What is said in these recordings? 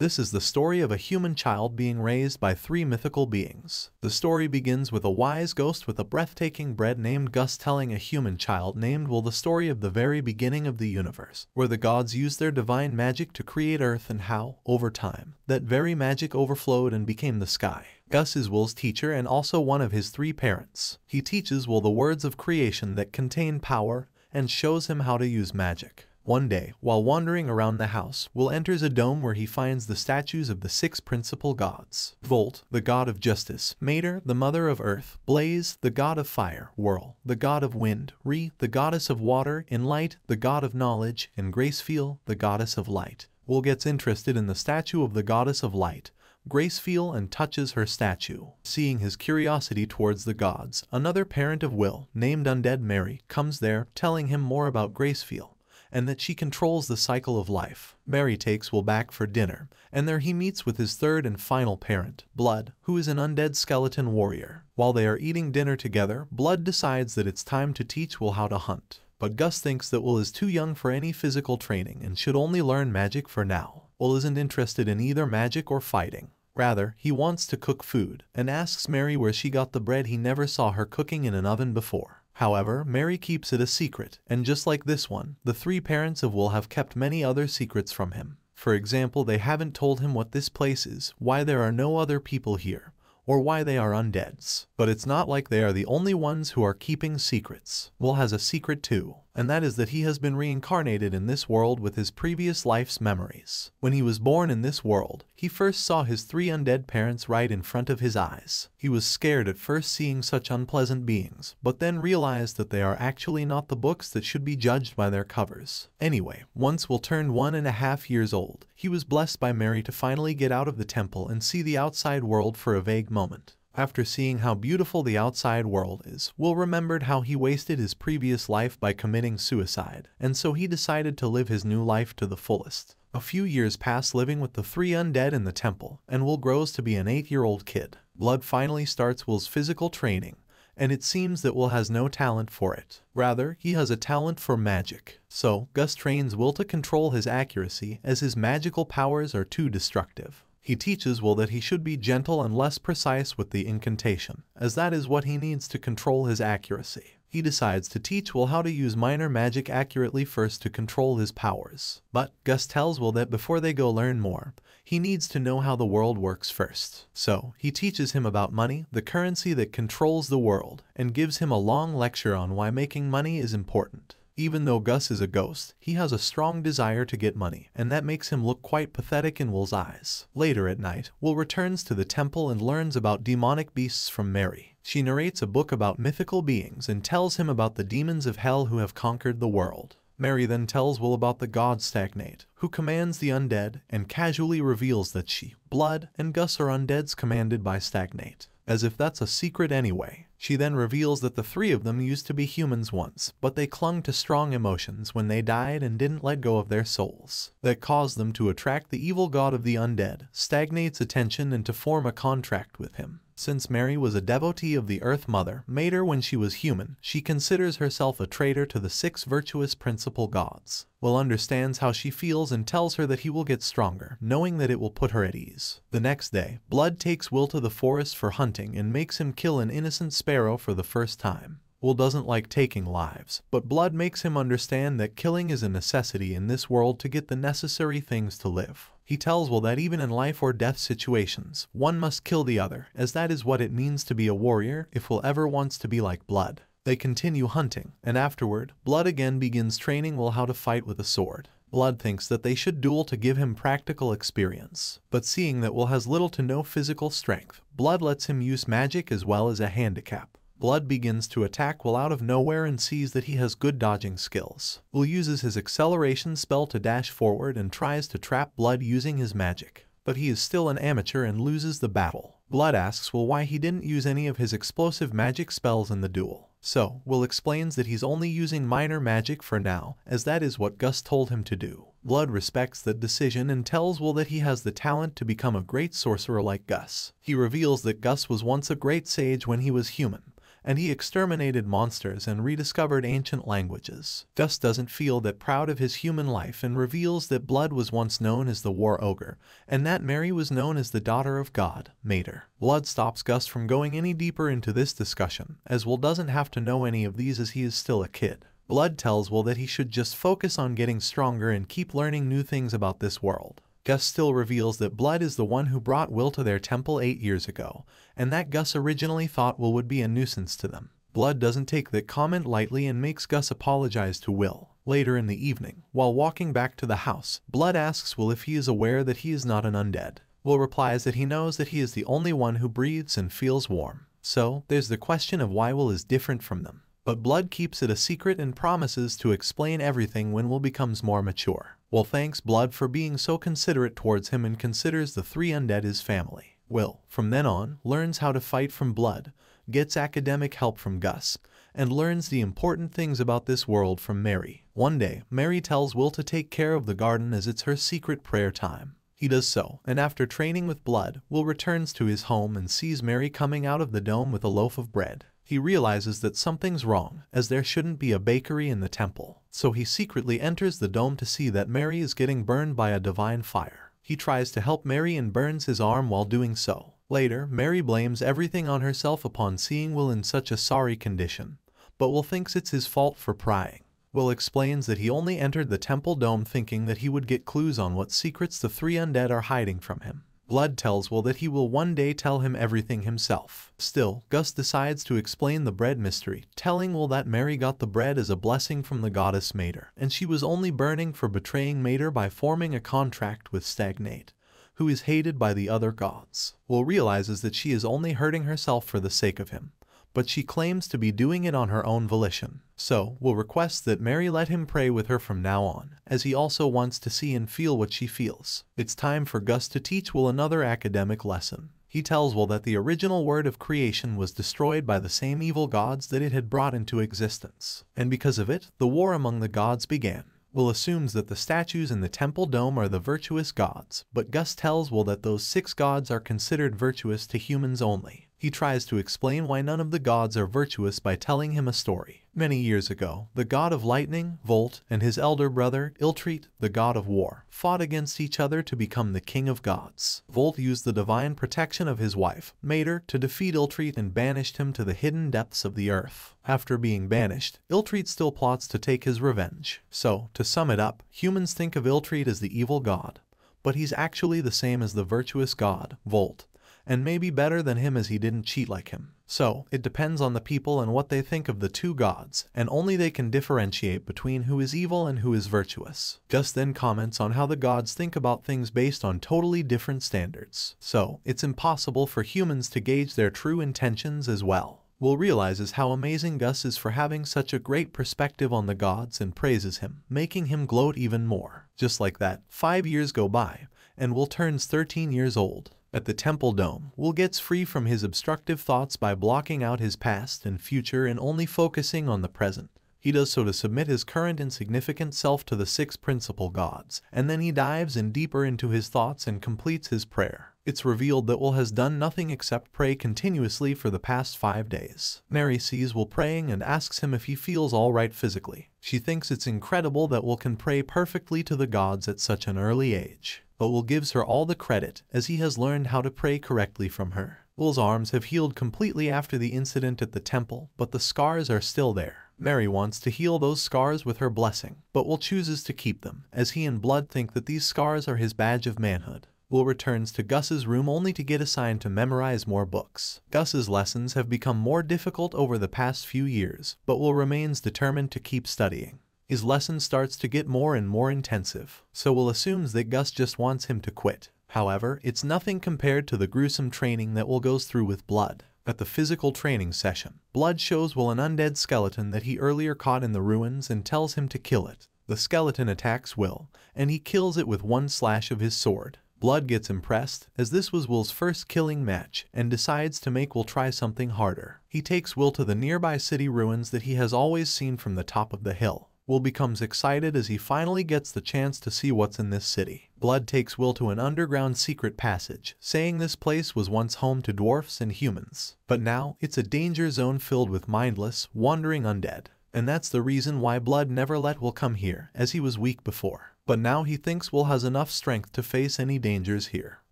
This is the story of a human child being raised by three mythical beings. The story begins with a wise ghost with a breathtaking bread named Gus telling a human child named Will the story of the very beginning of the universe, where the gods used their divine magic to create Earth and how, over time, that very magic overflowed and became the sky. Gus is Will's teacher and also one of his three parents. He teaches Will the words of creation that contain power and shows him how to use magic. One day, while wandering around the house, Will enters a dome where he finds the statues of the six principal gods. Volt, the god of justice, Mater, the mother of earth, Blaze, the god of fire, Whirl, the god of wind, Re, the goddess of water, and Light, the god of knowledge, and Gracefeel, the goddess of light. Will gets interested in the statue of the goddess of light, Gracefeel and touches her statue. Seeing his curiosity towards the gods, another parent of Will, named Undead Mary, comes there, telling him more about Gracefeel and that she controls the cycle of life. Mary takes Will back for dinner, and there he meets with his third and final parent, Blood, who is an undead skeleton warrior. While they are eating dinner together, Blood decides that it's time to teach Will how to hunt. But Gus thinks that Will is too young for any physical training and should only learn magic for now. Will isn't interested in either magic or fighting. Rather, he wants to cook food, and asks Mary where she got the bread he never saw her cooking in an oven before. However, Mary keeps it a secret, and just like this one, the three parents of Will have kept many other secrets from him. For example, they haven't told him what this place is, why there are no other people here, or why they are undeads. But it's not like they are the only ones who are keeping secrets. Will has a secret too, and that is that he has been reincarnated in this world with his previous life's memories. When he was born in this world, he first saw his three undead parents right in front of his eyes. He was scared at first seeing such unpleasant beings, but then realized that they are actually not the books that should be judged by their covers. Anyway, once Will turned one and a half years old, he was blessed by Mary to finally get out of the temple and see the outside world for a vague moment. After seeing how beautiful the outside world is, Will remembered how he wasted his previous life by committing suicide, and so he decided to live his new life to the fullest. A few years pass living with the three undead in the temple, and Will grows to be an eight-year-old kid. Blood finally starts Will's physical training, and it seems that Will has no talent for it. Rather, he has a talent for magic. So, Gus trains Will to control his accuracy as his magical powers are too destructive. He teaches Will that he should be gentle and less precise with the incantation, as that is what he needs to control his accuracy. He decides to teach Will how to use minor magic accurately first to control his powers. But Gus tells Will that before they go learn more, he needs to know how the world works first. So, he teaches him about money, the currency that controls the world, and gives him a long lecture on why making money is important. Even though Gus is a ghost, he has a strong desire to get money, and that makes him look quite pathetic in Will's eyes. Later at night, Will returns to the temple and learns about demonic beasts from Mary. She narrates a book about mythical beings and tells him about the demons of hell who have conquered the world. Mary then tells Will about the god Stagnate, who commands the undead, and casually reveals that she, Blood, and Gus are undeads commanded by Stagnate. As if that's a secret anyway. She then reveals that the three of them used to be humans once, but they clung to strong emotions when they died and didn't let go of their souls. That caused them to attract the evil god of the undead, Stagnate's attention and to form a contract with him. Since Mary was a devotee of the Earth Mother, Mater when she was human, she considers herself a traitor to the six virtuous principal gods. Will understands how she feels and tells her that he will get stronger, knowing that it will put her at ease. The next day, Blood takes Will to the forest for hunting and makes him kill an innocent sparrow for the first time. Will doesn't like taking lives, but Blood makes him understand that killing is a necessity in this world to get the necessary things to live. He tells Will that even in life or death situations, one must kill the other, as that is what it means to be a warrior if Will ever wants to be like Blood. They continue hunting, and afterward, Blood again begins training Will how to fight with a sword. Blood thinks that they should duel to give him practical experience, but seeing that Will has little to no physical strength, Blood lets him use magic as well as a handicap. Blood begins to attack Will out of nowhere and sees that he has good dodging skills. Will uses his acceleration spell to dash forward and tries to trap Blood using his magic, but he is still an amateur and loses the battle. Blood asks Will why he didn't use any of his explosive magic spells in the duel. So, Will explains that he's only using minor magic for now, as that is what Gus told him to do. Blood respects that decision and tells Will that he has the talent to become a great sorcerer like Gus. He reveals that Gus was once a great sage when he was human, and he exterminated monsters and rediscovered ancient languages. Gus doesn't feel that proud of his human life and reveals that Blood was once known as the War Ogre, and that Mary was known as the daughter of God, Mater. Blood stops Gus from going any deeper into this discussion, as Will doesn't have to know any of these as he is still a kid. Blood tells Will that he should just focus on getting stronger and keep learning new things about this world. Gus still reveals that Blood is the one who brought Will to their temple eight years ago, and that Gus originally thought Will would be a nuisance to them. Blood doesn't take that comment lightly and makes Gus apologize to Will. Later in the evening, while walking back to the house, Blood asks Will if he is aware that he is not an undead. Will replies that he knows that he is the only one who breathes and feels warm. So, there's the question of why Will is different from them. But Blood keeps it a secret and promises to explain everything when Will becomes more mature. Will thanks Blood for being so considerate towards him and considers the three undead his family. Will, from then on, learns how to fight from Blood, gets academic help from Gus, and learns the important things about this world from Mary. One day, Mary tells Will to take care of the garden as it's her secret prayer time. He does so, and after training with Blood, Will returns to his home and sees Mary coming out of the dome with a loaf of bread. He realizes that something's wrong, as there shouldn't be a bakery in the temple. So he secretly enters the dome to see that Mary is getting burned by a divine fire. He tries to help Mary and burns his arm while doing so. Later, Mary blames everything on herself upon seeing Will in such a sorry condition, but Will thinks it's his fault for prying. Will explains that he only entered the temple dome thinking that he would get clues on what secrets the three undead are hiding from him. Blood tells Will that he will one day tell him everything himself. Still, Gus decides to explain the bread mystery, telling Will that Mary got the bread as a blessing from the goddess Mater, and she was only burning for betraying Mater by forming a contract with Stagnate, who is hated by the other gods. Will realizes that she is only hurting herself for the sake of him, but she claims to be doing it on her own volition. So, will request that Mary let him pray with her from now on, as he also wants to see and feel what she feels. It's time for Gus to teach Will another academic lesson. He tells Will that the original word of creation was destroyed by the same evil gods that it had brought into existence, and because of it, the war among the gods began. Will assumes that the statues in the temple dome are the virtuous gods, but Gus tells Will that those six gods are considered virtuous to humans only. He tries to explain why none of the gods are virtuous by telling him a story. Many years ago, the god of lightning, Volt, and his elder brother, Iltreat, the god of war, fought against each other to become the king of gods. Volt used the divine protection of his wife, Mater, to defeat Iltreat and banished him to the hidden depths of the earth. After being banished, Iltreat still plots to take his revenge. So, to sum it up, humans think of Iltreat as the evil god, but he's actually the same as the virtuous god, Volt and maybe better than him as he didn't cheat like him. So, it depends on the people and what they think of the two gods, and only they can differentiate between who is evil and who is virtuous. Gus then comments on how the gods think about things based on totally different standards. So, it's impossible for humans to gauge their true intentions as well. Will realizes how amazing Gus is for having such a great perspective on the gods and praises him, making him gloat even more. Just like that, five years go by, and Will turns 13 years old. At the Temple Dome, Will gets free from his obstructive thoughts by blocking out his past and future and only focusing on the present. He does so to submit his current insignificant self to the six principal gods, and then he dives in deeper into his thoughts and completes his prayer. It's revealed that Will has done nothing except pray continuously for the past five days. Mary sees Will praying and asks him if he feels alright physically. She thinks it's incredible that Will can pray perfectly to the gods at such an early age but Will gives her all the credit as he has learned how to pray correctly from her. Will's arms have healed completely after the incident at the temple, but the scars are still there. Mary wants to heal those scars with her blessing, but Will chooses to keep them, as he and Blood think that these scars are his badge of manhood. Will returns to Gus's room only to get assigned to memorize more books. Gus's lessons have become more difficult over the past few years, but Will remains determined to keep studying his lesson starts to get more and more intensive, so Will assumes that Gus just wants him to quit. However, it's nothing compared to the gruesome training that Will goes through with Blood. At the physical training session, Blood shows Will an undead skeleton that he earlier caught in the ruins and tells him to kill it. The skeleton attacks Will, and he kills it with one slash of his sword. Blood gets impressed, as this was Will's first killing match, and decides to make Will try something harder. He takes Will to the nearby city ruins that he has always seen from the top of the hill. Will becomes excited as he finally gets the chance to see what's in this city. Blood takes Will to an underground secret passage, saying this place was once home to dwarfs and humans. But now, it's a danger zone filled with mindless, wandering undead. And that's the reason why Blood never let Will come here, as he was weak before. But now he thinks Will has enough strength to face any dangers here.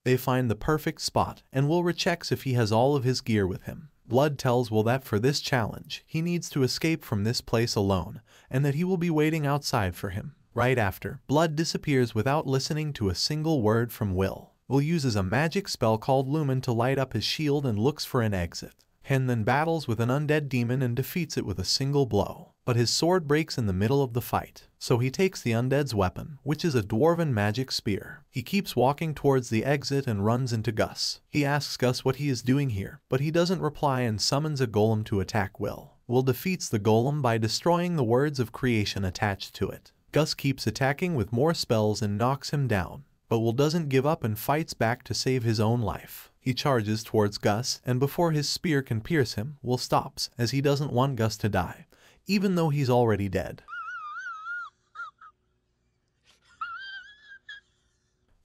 They find the perfect spot, and Will rechecks if he has all of his gear with him. Blood tells Will that for this challenge, he needs to escape from this place alone, and that he will be waiting outside for him. Right after, Blood disappears without listening to a single word from Will. Will uses a magic spell called Lumen to light up his shield and looks for an exit. Hen then battles with an undead demon and defeats it with a single blow. But his sword breaks in the middle of the fight, so he takes the undead's weapon, which is a dwarven magic spear. He keeps walking towards the exit and runs into Gus. He asks Gus what he is doing here, but he doesn't reply and summons a golem to attack Will. Will defeats the golem by destroying the words of creation attached to it. Gus keeps attacking with more spells and knocks him down, but Will doesn't give up and fights back to save his own life. He charges towards Gus, and before his spear can pierce him, Will stops, as he doesn't want Gus to die, even though he's already dead.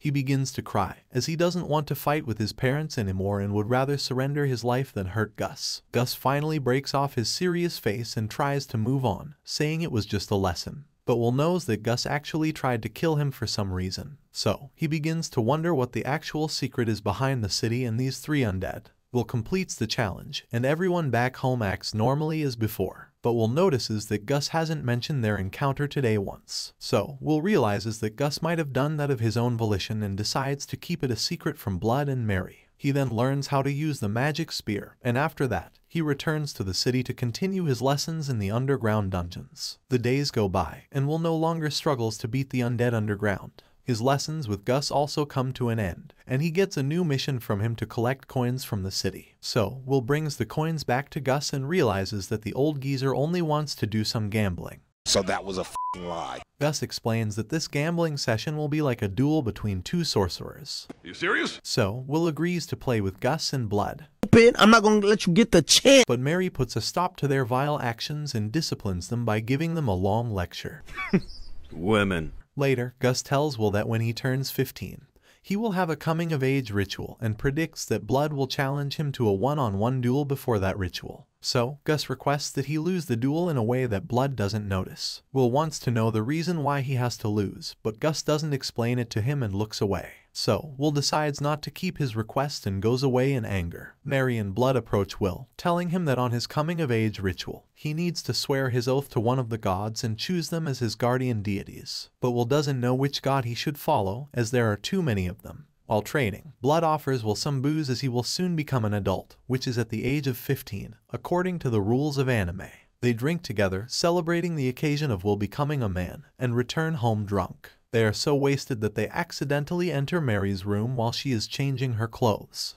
He begins to cry, as he doesn't want to fight with his parents anymore and would rather surrender his life than hurt Gus. Gus finally breaks off his serious face and tries to move on, saying it was just a lesson but Will knows that Gus actually tried to kill him for some reason. So, he begins to wonder what the actual secret is behind the city and these three undead. Will completes the challenge, and everyone back home acts normally as before. But Will notices that Gus hasn't mentioned their encounter today once. So, Will realizes that Gus might have done that of his own volition and decides to keep it a secret from Blood and Mary. He then learns how to use the magic spear, and after that, he returns to the city to continue his lessons in the underground dungeons. The days go by, and Will no longer struggles to beat the undead underground. His lessons with Gus also come to an end, and he gets a new mission from him to collect coins from the city. So, Will brings the coins back to Gus and realizes that the old geezer only wants to do some gambling. So that was a lie. Gus explains that this gambling session will be like a duel between two sorcerers. You serious? So, Will agrees to play with Gus and Blood. I'm not gonna let you get the chance. But Mary puts a stop to their vile actions and disciplines them by giving them a long lecture. Women. Later, Gus tells Will that when he turns 15, he will have a coming-of-age ritual and predicts that Blood will challenge him to a one-on-one -on -one duel before that ritual. So, Gus requests that he lose the duel in a way that Blood doesn't notice. Will wants to know the reason why he has to lose, but Gus doesn't explain it to him and looks away. So, Will decides not to keep his request and goes away in anger. Mary and Blood approach Will, telling him that on his coming-of-age ritual, he needs to swear his oath to one of the gods and choose them as his guardian deities. But Will doesn't know which god he should follow, as there are too many of them. While training, Blood offers Will some booze as he will soon become an adult, which is at the age of 15, according to the rules of anime. They drink together, celebrating the occasion of Will becoming a man, and return home drunk. They are so wasted that they accidentally enter Mary's room while she is changing her clothes.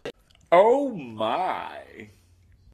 Oh my!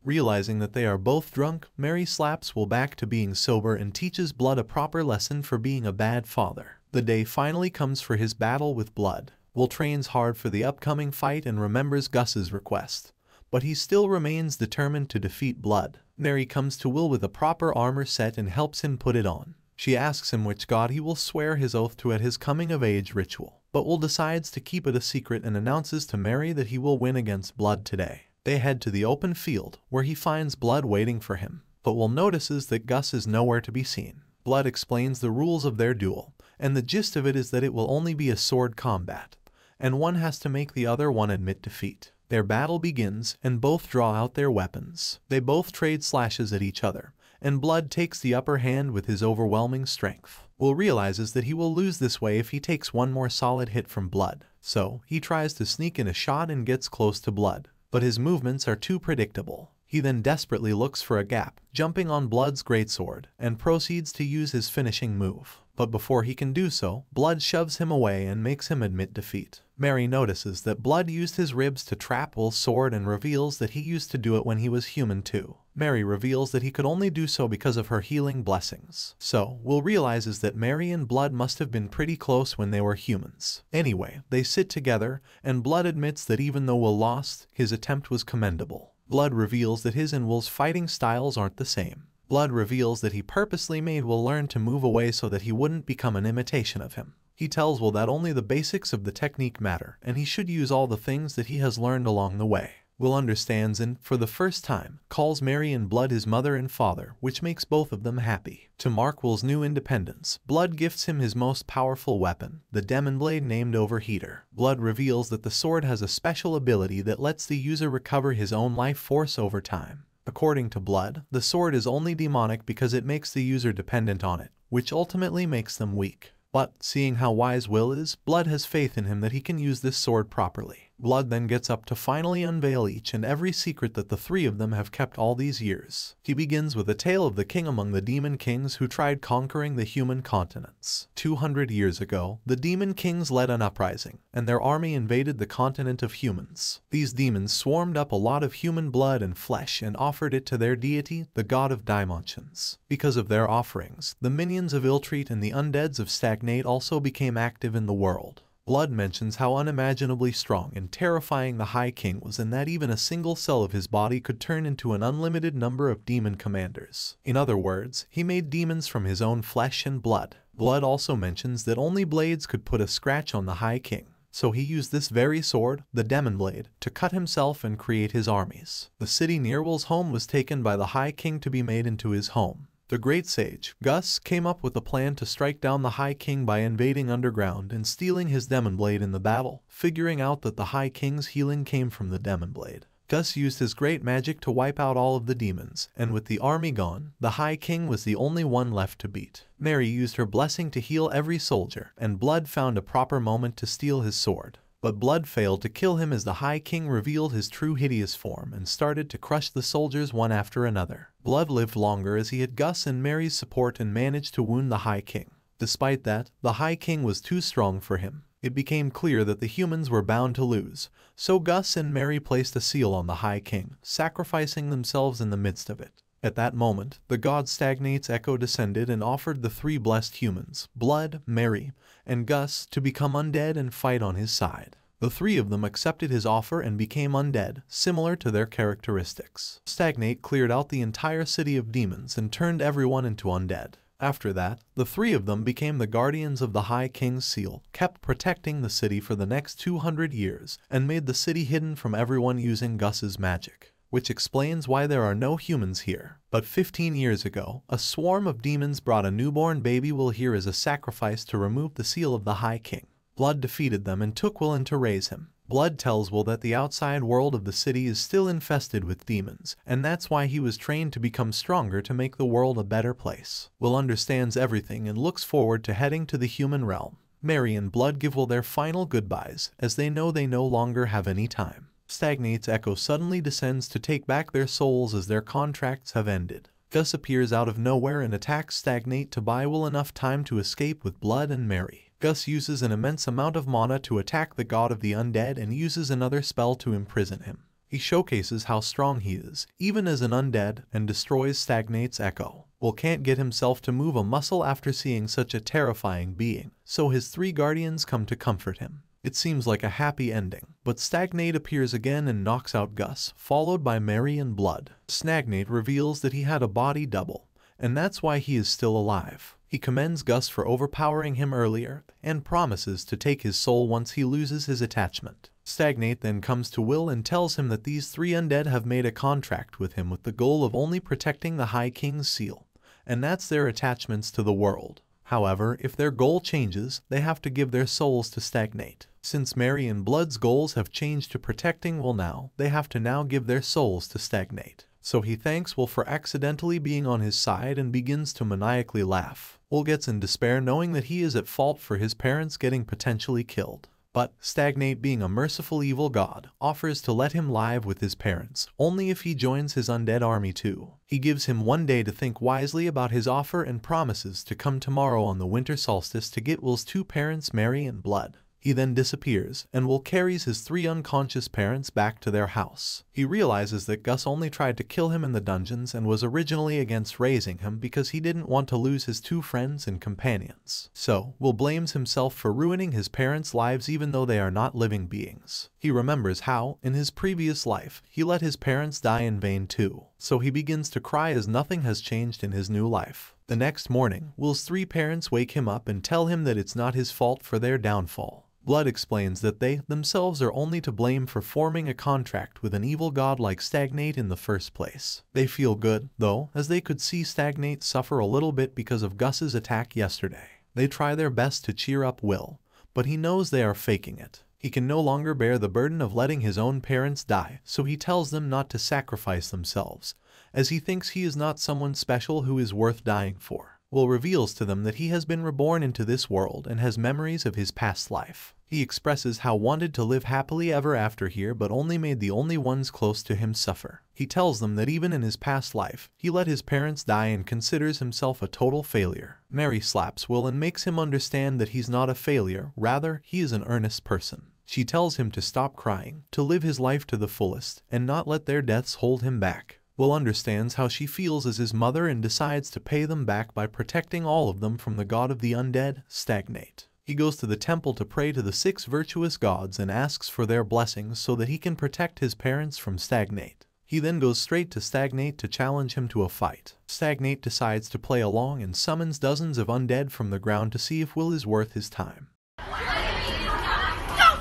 Realizing that they are both drunk, Mary slaps Will back to being sober and teaches Blood a proper lesson for being a bad father. The day finally comes for his battle with Blood. Will trains hard for the upcoming fight and remembers Gus's request, but he still remains determined to defeat Blood. Mary comes to Will with a proper armor set and helps him put it on. She asks him which god he will swear his oath to at his coming-of-age ritual, but Will decides to keep it a secret and announces to Mary that he will win against Blood today. They head to the open field, where he finds Blood waiting for him, but Will notices that Gus is nowhere to be seen. Blood explains the rules of their duel, and the gist of it is that it will only be a sword combat and one has to make the other one admit defeat. Their battle begins, and both draw out their weapons. They both trade slashes at each other, and Blood takes the upper hand with his overwhelming strength. Will realizes that he will lose this way if he takes one more solid hit from Blood, so he tries to sneak in a shot and gets close to Blood, but his movements are too predictable. He then desperately looks for a gap, jumping on Blood's greatsword, and proceeds to use his finishing move but before he can do so, Blood shoves him away and makes him admit defeat. Mary notices that Blood used his ribs to trap Will's sword and reveals that he used to do it when he was human too. Mary reveals that he could only do so because of her healing blessings. So, Will realizes that Mary and Blood must have been pretty close when they were humans. Anyway, they sit together, and Blood admits that even though Will lost, his attempt was commendable. Blood reveals that his and Will's fighting styles aren't the same. Blood reveals that he purposely made Will learn to move away so that he wouldn't become an imitation of him. He tells Will that only the basics of the technique matter and he should use all the things that he has learned along the way. Will understands and, for the first time, calls Mary and Blood his mother and father, which makes both of them happy. To mark Will's new independence, Blood gifts him his most powerful weapon, the Demon Blade named Overeater. Blood reveals that the sword has a special ability that lets the user recover his own life force over time. According to Blood, the sword is only demonic because it makes the user dependent on it, which ultimately makes them weak. But, seeing how wise Will is, Blood has faith in him that he can use this sword properly. Blood then gets up to finally unveil each and every secret that the three of them have kept all these years. He begins with a tale of the king among the demon kings who tried conquering the human continents. 200 years ago, the demon kings led an uprising, and their army invaded the continent of humans. These demons swarmed up a lot of human blood and flesh and offered it to their deity, the god of dimensions. Because of their offerings, the minions of Illtreat and the undeads of Stagnate also became active in the world. Blood mentions how unimaginably strong and terrifying the High King was and that even a single cell of his body could turn into an unlimited number of demon commanders. In other words, he made demons from his own flesh and blood. Blood also mentions that only blades could put a scratch on the High King. So he used this very sword, the Demon Blade, to cut himself and create his armies. The city near Will's home was taken by the High King to be made into his home. The great sage, Gus, came up with a plan to strike down the High King by invading underground and stealing his Demon Blade in the battle, figuring out that the High King's healing came from the Demon Blade. Gus used his great magic to wipe out all of the demons, and with the army gone, the High King was the only one left to beat. Mary used her blessing to heal every soldier, and Blood found a proper moment to steal his sword. But Blood failed to kill him as the High King revealed his true hideous form and started to crush the soldiers one after another. Blood lived longer as he had Gus and Mary's support and managed to wound the High King. Despite that, the High King was too strong for him. It became clear that the humans were bound to lose, so Gus and Mary placed a seal on the High King, sacrificing themselves in the midst of it. At that moment, the god Stagnate's echo descended and offered the three blessed humans, Blood, Mary, and Gus, to become undead and fight on his side. The three of them accepted his offer and became undead, similar to their characteristics. Stagnate cleared out the entire city of demons and turned everyone into undead. After that, the three of them became the guardians of the High King's seal, kept protecting the city for the next 200 years, and made the city hidden from everyone using Gus's magic which explains why there are no humans here. But 15 years ago, a swarm of demons brought a newborn baby Will here as a sacrifice to remove the seal of the High King. Blood defeated them and took Will in to raise him. Blood tells Will that the outside world of the city is still infested with demons, and that's why he was trained to become stronger to make the world a better place. Will understands everything and looks forward to heading to the human realm. Mary and Blood give Will their final goodbyes, as they know they no longer have any time. Stagnate's echo suddenly descends to take back their souls as their contracts have ended. Gus appears out of nowhere and attacks Stagnate to buy Will enough time to escape with Blood and Mary. Gus uses an immense amount of mana to attack the god of the undead and uses another spell to imprison him. He showcases how strong he is, even as an undead, and destroys Stagnate's echo. Will can't get himself to move a muscle after seeing such a terrifying being, so his three guardians come to comfort him. It seems like a happy ending, but Stagnate appears again and knocks out Gus, followed by Mary and Blood. Stagnate reveals that he had a body double, and that's why he is still alive. He commends Gus for overpowering him earlier, and promises to take his soul once he loses his attachment. Stagnate then comes to Will and tells him that these three undead have made a contract with him with the goal of only protecting the High King's seal, and that's their attachments to the world. However, if their goal changes, they have to give their souls to Stagnate. Since Mary and Blood's goals have changed to protecting Will now, they have to now give their souls to Stagnate. So he thanks Will for accidentally being on his side and begins to maniacally laugh. Will gets in despair knowing that he is at fault for his parents getting potentially killed. But Stagnate being a merciful evil god, offers to let him live with his parents, only if he joins his undead army too. He gives him one day to think wisely about his offer and promises to come tomorrow on the winter solstice to get Will's two parents Mary and Blood. He then disappears, and Will carries his three unconscious parents back to their house. He realizes that Gus only tried to kill him in the dungeons and was originally against raising him because he didn't want to lose his two friends and companions. So, Will blames himself for ruining his parents' lives even though they are not living beings. He remembers how, in his previous life, he let his parents die in vain too. So he begins to cry as nothing has changed in his new life. The next morning, Will's three parents wake him up and tell him that it's not his fault for their downfall. Blood explains that they, themselves, are only to blame for forming a contract with an evil god like Stagnate in the first place. They feel good, though, as they could see Stagnate suffer a little bit because of Gus's attack yesterday. They try their best to cheer up Will, but he knows they are faking it. He can no longer bear the burden of letting his own parents die, so he tells them not to sacrifice themselves, as he thinks he is not someone special who is worth dying for. Will reveals to them that he has been reborn into this world and has memories of his past life. He expresses how wanted to live happily ever after here but only made the only ones close to him suffer. He tells them that even in his past life, he let his parents die and considers himself a total failure. Mary slaps Will and makes him understand that he's not a failure, rather, he is an earnest person. She tells him to stop crying, to live his life to the fullest, and not let their deaths hold him back. Will understands how she feels as his mother and decides to pay them back by protecting all of them from the god of the undead, Stagnate. He goes to the temple to pray to the six virtuous gods and asks for their blessings so that he can protect his parents from Stagnate. He then goes straight to Stagnate to challenge him to a fight. Stagnate decides to play along and summons dozens of undead from the ground to see if Will is worth his time. Don't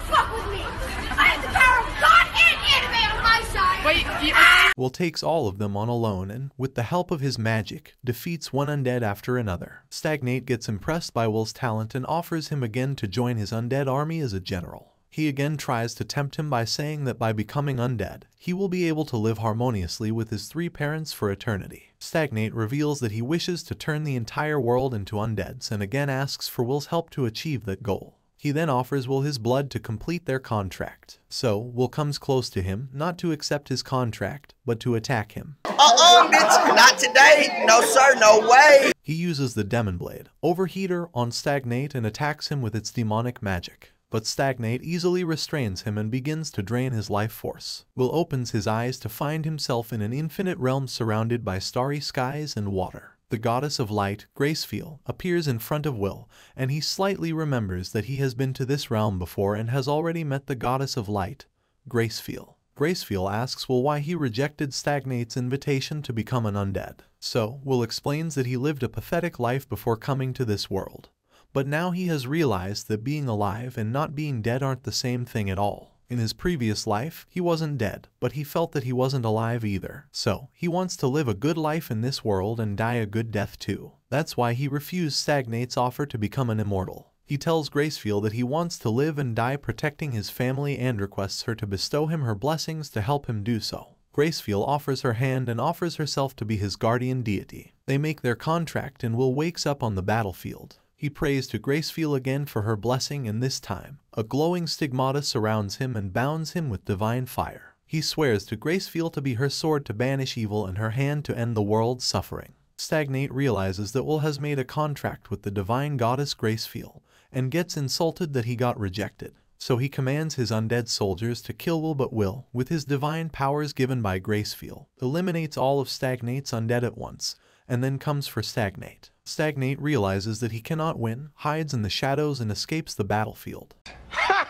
fuck with me! I have the power of God and anime on my side! Wait, you, Will takes all of them on alone and, with the help of his magic, defeats one undead after another. Stagnate gets impressed by Will's talent and offers him again to join his undead army as a general. He again tries to tempt him by saying that by becoming undead, he will be able to live harmoniously with his three parents for eternity. Stagnate reveals that he wishes to turn the entire world into undeads and again asks for Will's help to achieve that goal. He then offers Will his blood to complete their contract. So, Will comes close to him, not to accept his contract, but to attack him. Uh-uh, bitch. Not today. No, sir. No way. He uses the Demon Blade, Overeater, on Stagnate and attacks him with its demonic magic. But Stagnate easily restrains him and begins to drain his life force. Will opens his eyes to find himself in an infinite realm surrounded by starry skies and water. The goddess of light, Gracefeel, appears in front of Will, and he slightly remembers that he has been to this realm before and has already met the goddess of light, Gracefeel. Gracefeel asks Will why he rejected Stagnate's invitation to become an undead. So, Will explains that he lived a pathetic life before coming to this world. But now he has realized that being alive and not being dead aren't the same thing at all. In his previous life, he wasn't dead, but he felt that he wasn't alive either. So, he wants to live a good life in this world and die a good death too. That's why he refused Stagnate's offer to become an immortal. He tells Gracefeel that he wants to live and die protecting his family and requests her to bestow him her blessings to help him do so. Gracefeel offers her hand and offers herself to be his guardian deity. They make their contract and Will wakes up on the battlefield. He prays to Gracefeel again for her blessing and this time, a glowing stigmata surrounds him and bounds him with divine fire. He swears to Gracefeel to be her sword to banish evil and her hand to end the world's suffering. Stagnate realizes that Will has made a contract with the divine goddess Gracefeel and gets insulted that he got rejected. So he commands his undead soldiers to kill Will but Will, with his divine powers given by Gracefeel, eliminates all of Stagnate's undead at once, and then comes for Stagnate. Stagnate realizes that he cannot win, hides in the shadows and escapes the battlefield.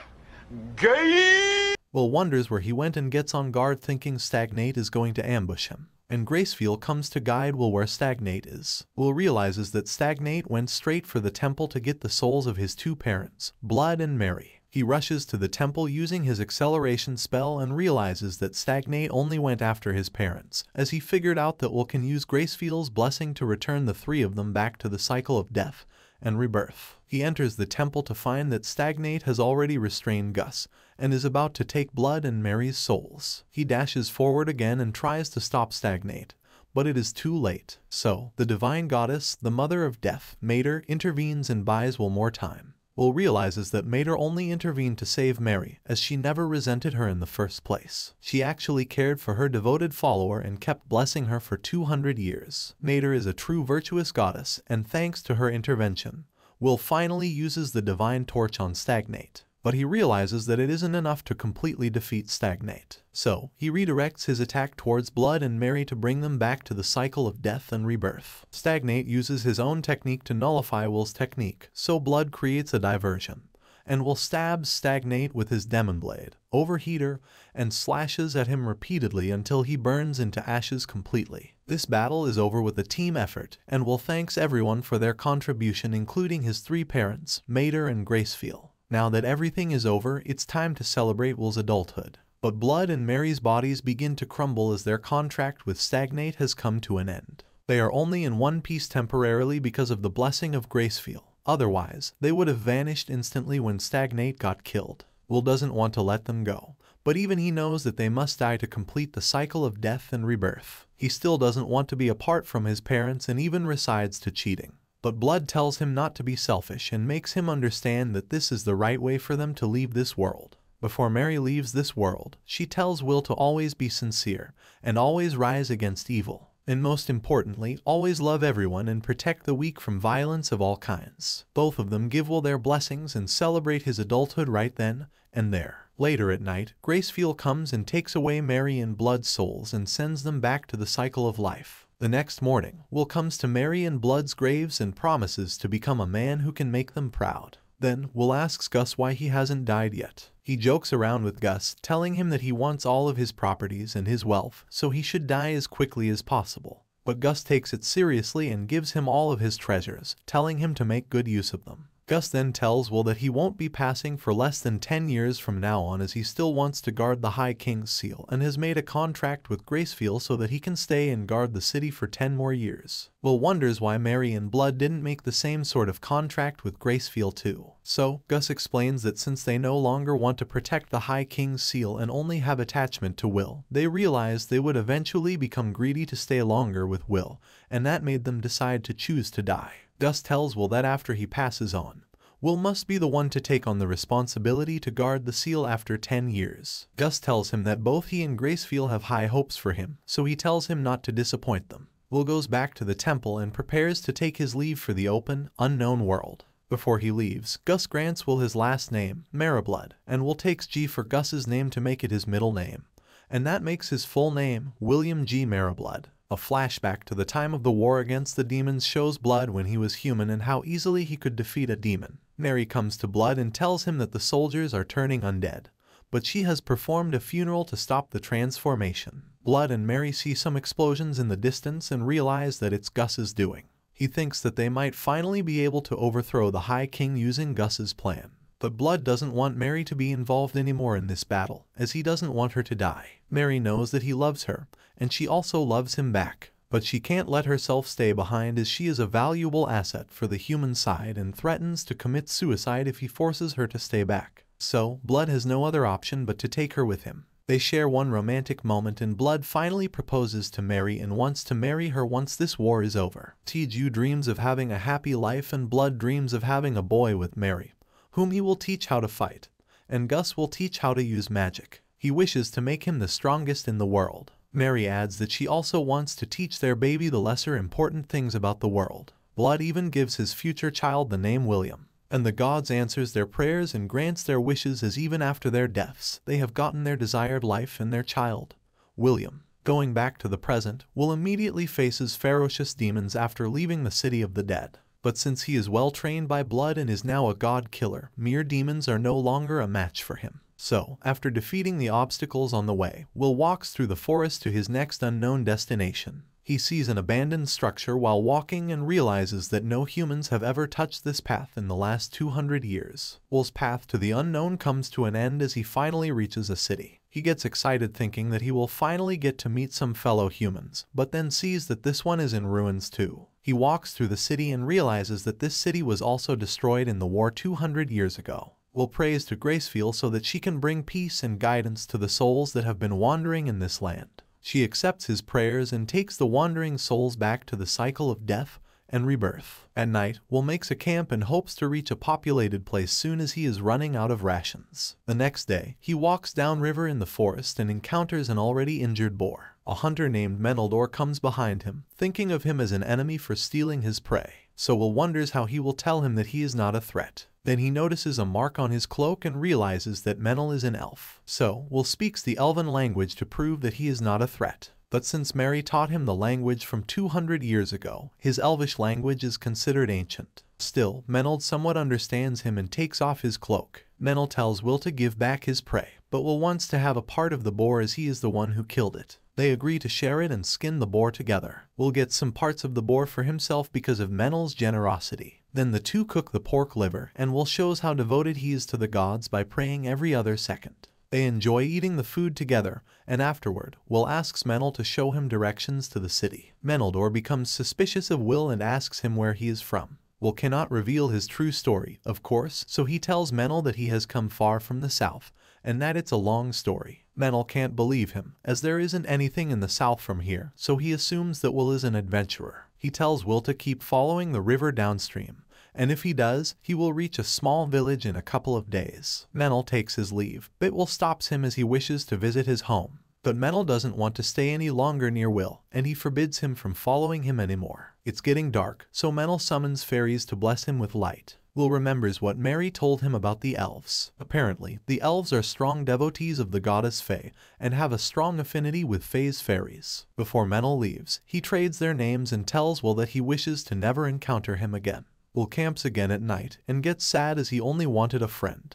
Will wonders where he went and gets on guard thinking Stagnate is going to ambush him. And Gracefeel comes to guide Will where Stagnate is. Will realizes that Stagnate went straight for the temple to get the souls of his two parents, Blood and Mary. He rushes to the temple using his acceleration spell and realizes that Stagnate only went after his parents, as he figured out that Will can use Gracefeel's blessing to return the three of them back to the cycle of death and rebirth. He enters the temple to find that Stagnate has already restrained Gus and is about to take Blood and Mary's souls. He dashes forward again and tries to stop Stagnate, but it is too late. So, the divine goddess, the mother of death, Mater, intervenes and buys Will more time. Will realizes that Mater only intervened to save Mary, as she never resented her in the first place. She actually cared for her devoted follower and kept blessing her for 200 years. Mater is a true virtuous goddess, and thanks to her intervention, Will finally uses the divine torch on Stagnate. But he realizes that it isn't enough to completely defeat Stagnate. So, he redirects his attack towards Blood and Mary to bring them back to the cycle of death and rebirth. Stagnate uses his own technique to nullify Will's technique, so Blood creates a diversion and will stabs Stagnate with his Demon Blade, Overeater, and slashes at him repeatedly until he burns into ashes completely. This battle is over with a team effort, and Will thanks everyone for their contribution including his three parents, Mater and Gracefeel. Now that everything is over, it's time to celebrate Will's adulthood. But Blood and Mary's bodies begin to crumble as their contract with Stagnate has come to an end. They are only in one piece temporarily because of the blessing of Gracefeel. Otherwise, they would have vanished instantly when Stagnate got killed. Will doesn't want to let them go, but even he knows that they must die to complete the cycle of death and rebirth. He still doesn't want to be apart from his parents and even resides to cheating. But Blood tells him not to be selfish and makes him understand that this is the right way for them to leave this world. Before Mary leaves this world, she tells Will to always be sincere and always rise against evil and most importantly, always love everyone and protect the weak from violence of all kinds. Both of them give Will their blessings and celebrate his adulthood right then and there. Later at night, Gracefeel comes and takes away Mary and Blood's souls and sends them back to the cycle of life. The next morning, Will comes to Mary and Blood's graves and promises to become a man who can make them proud. Then, Will asks Gus why he hasn't died yet. He jokes around with Gus, telling him that he wants all of his properties and his wealth, so he should die as quickly as possible. But Gus takes it seriously and gives him all of his treasures, telling him to make good use of them. Gus then tells Will that he won't be passing for less than 10 years from now on as he still wants to guard the High King's seal and has made a contract with Gracefeel so that he can stay and guard the city for 10 more years. Will wonders why Mary and Blood didn't make the same sort of contract with Gracefeel too. So, Gus explains that since they no longer want to protect the High King's seal and only have attachment to Will, they realized they would eventually become greedy to stay longer with Will, and that made them decide to choose to die. Gus tells Will that after he passes on, Will must be the one to take on the responsibility to guard the seal after 10 years. Gus tells him that both he and Gracefeel have high hopes for him, so he tells him not to disappoint them. Will goes back to the temple and prepares to take his leave for the open, unknown world. Before he leaves, Gus grants Will his last name, Maryblood, and Will takes G for Gus's name to make it his middle name. And that makes his full name, William G. Maryblood. A flashback to the time of the war against the demons shows Blood when he was human and how easily he could defeat a demon. Mary comes to Blood and tells him that the soldiers are turning undead, but she has performed a funeral to stop the transformation. Blood and Mary see some explosions in the distance and realize that it's Gus's doing. He thinks that they might finally be able to overthrow the High King using Gus's plan. But Blood doesn't want Mary to be involved anymore in this battle, as he doesn't want her to die. Mary knows that he loves her, and she also loves him back. But she can't let herself stay behind as she is a valuable asset for the human side and threatens to commit suicide if he forces her to stay back. So, Blood has no other option but to take her with him. They share one romantic moment and Blood finally proposes to Mary and wants to marry her once this war is over. Tiju dreams of having a happy life and Blood dreams of having a boy with Mary whom he will teach how to fight, and Gus will teach how to use magic. He wishes to make him the strongest in the world. Mary adds that she also wants to teach their baby the lesser important things about the world. Blood even gives his future child the name William. And the gods answers their prayers and grants their wishes as even after their deaths, they have gotten their desired life and their child, William. Going back to the present, Will immediately faces ferocious demons after leaving the city of the dead. But since he is well trained by blood and is now a god killer, mere demons are no longer a match for him. So, after defeating the obstacles on the way, Will walks through the forest to his next unknown destination. He sees an abandoned structure while walking and realizes that no humans have ever touched this path in the last 200 years. Will's path to the unknown comes to an end as he finally reaches a city. He gets excited thinking that he will finally get to meet some fellow humans, but then sees that this one is in ruins too. He walks through the city and realizes that this city was also destroyed in the war 200 years ago. Will prays to Gracefeel so that she can bring peace and guidance to the souls that have been wandering in this land. She accepts his prayers and takes the wandering souls back to the cycle of death and rebirth. At night, Will makes a camp and hopes to reach a populated place soon as he is running out of rations. The next day, he walks downriver in the forest and encounters an already injured boar. A hunter named Meneldor comes behind him, thinking of him as an enemy for stealing his prey. So Will wonders how he will tell him that he is not a threat. Then he notices a mark on his cloak and realizes that Menel is an elf. So, Will speaks the elven language to prove that he is not a threat. But since Mary taught him the language from 200 years ago, his elvish language is considered ancient. Still, Meneldor somewhat understands him and takes off his cloak. Menel tells Will to give back his prey, but Will wants to have a part of the boar as he is the one who killed it. They agree to share it and skin the boar together. Will get some parts of the boar for himself because of Menel's generosity. Then the two cook the pork liver and Will shows how devoted he is to the gods by praying every other second. They enjoy eating the food together, and afterward, Will asks Menel to show him directions to the city. Meneldor becomes suspicious of Will and asks him where he is from. Will cannot reveal his true story, of course, so he tells Menel that he has come far from the south, and that it's a long story. Menel can't believe him, as there isn't anything in the south from here, so he assumes that Will is an adventurer. He tells Will to keep following the river downstream, and if he does, he will reach a small village in a couple of days. Menel takes his leave, but Will stops him as he wishes to visit his home. But Menel doesn't want to stay any longer near Will, and he forbids him from following him anymore. It's getting dark, so Menel summons fairies to bless him with light. Will remembers what Mary told him about the elves. Apparently, the elves are strong devotees of the goddess Fae and have a strong affinity with Fae's fairies. Before Menel leaves, he trades their names and tells Will that he wishes to never encounter him again. Will camps again at night and gets sad as he only wanted a friend.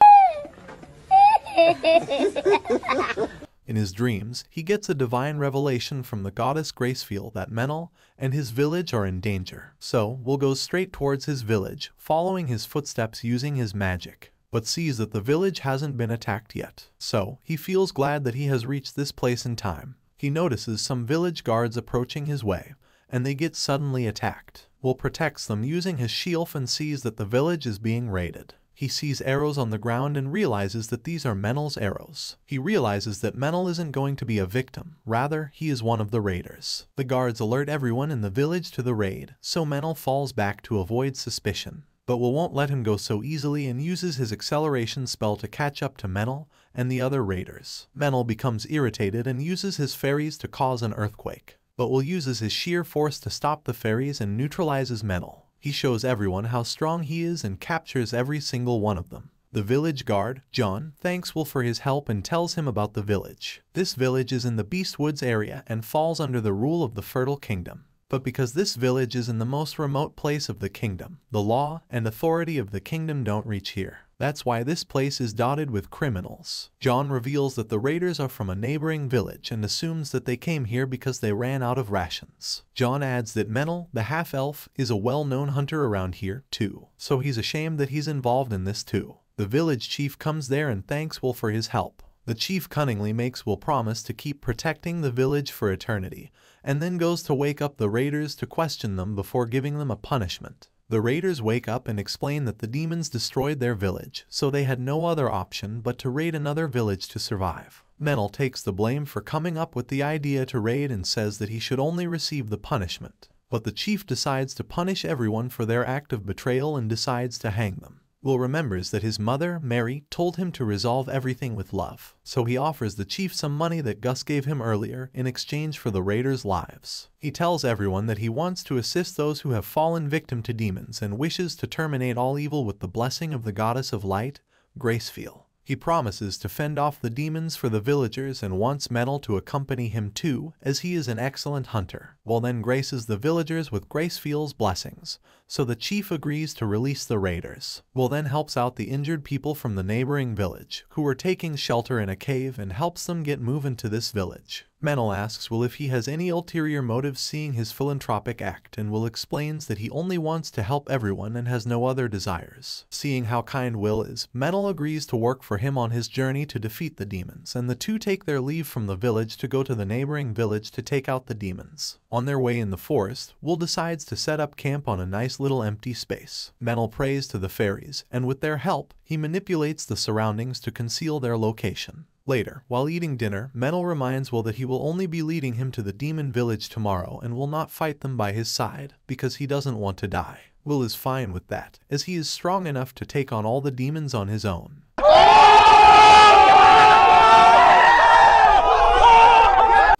In his dreams, he gets a divine revelation from the goddess Gracefeel that Menel and his village are in danger. So, Will goes straight towards his village, following his footsteps using his magic, but sees that the village hasn't been attacked yet. So, he feels glad that he has reached this place in time. He notices some village guards approaching his way, and they get suddenly attacked. Will protects them using his shield and sees that the village is being raided. He sees arrows on the ground and realizes that these are Menel's arrows. He realizes that Menel isn't going to be a victim, rather, he is one of the raiders. The guards alert everyone in the village to the raid, so Menel falls back to avoid suspicion. But Will won't let him go so easily and uses his acceleration spell to catch up to Menel and the other raiders. Menel becomes irritated and uses his fairies to cause an earthquake, but Will uses his sheer force to stop the fairies and neutralizes Menel. He shows everyone how strong he is and captures every single one of them. The village guard, John, thanks Will for his help and tells him about the village. This village is in the Beast Woods area and falls under the rule of the Fertile Kingdom. But because this village is in the most remote place of the kingdom, the law and authority of the kingdom don't reach here. That's why this place is dotted with criminals. John reveals that the raiders are from a neighboring village and assumes that they came here because they ran out of rations. John adds that Menel, the half-elf, is a well-known hunter around here, too. So he's ashamed that he's involved in this too. The village chief comes there and thanks Will for his help. The chief cunningly makes Will promise to keep protecting the village for eternity, and then goes to wake up the raiders to question them before giving them a punishment. The raiders wake up and explain that the demons destroyed their village, so they had no other option but to raid another village to survive. Menel takes the blame for coming up with the idea to raid and says that he should only receive the punishment. But the chief decides to punish everyone for their act of betrayal and decides to hang them. Will remembers that his mother, Mary, told him to resolve everything with love, so he offers the chief some money that Gus gave him earlier in exchange for the raiders' lives. He tells everyone that he wants to assist those who have fallen victim to demons and wishes to terminate all evil with the blessing of the goddess of light, Gracefeel. He promises to fend off the demons for the villagers and wants Menel to accompany him too, as he is an excellent hunter. Will then graces the villagers with Gracefeel's blessings, so the chief agrees to release the raiders. Will then helps out the injured people from the neighboring village, who are taking shelter in a cave and helps them get moving to this village. Menel asks Will if he has any ulterior motive seeing his philanthropic act and Will explains that he only wants to help everyone and has no other desires. Seeing how kind Will is, Menel agrees to work for him on his journey to defeat the demons and the two take their leave from the village to go to the neighboring village to take out the demons. On their way in the forest, Will decides to set up camp on a nice little empty space. Menel prays to the fairies and with their help, he manipulates the surroundings to conceal their location. Later, while eating dinner, Menel reminds Will that he will only be leading him to the demon village tomorrow and will not fight them by his side, because he doesn't want to die. Will is fine with that, as he is strong enough to take on all the demons on his own.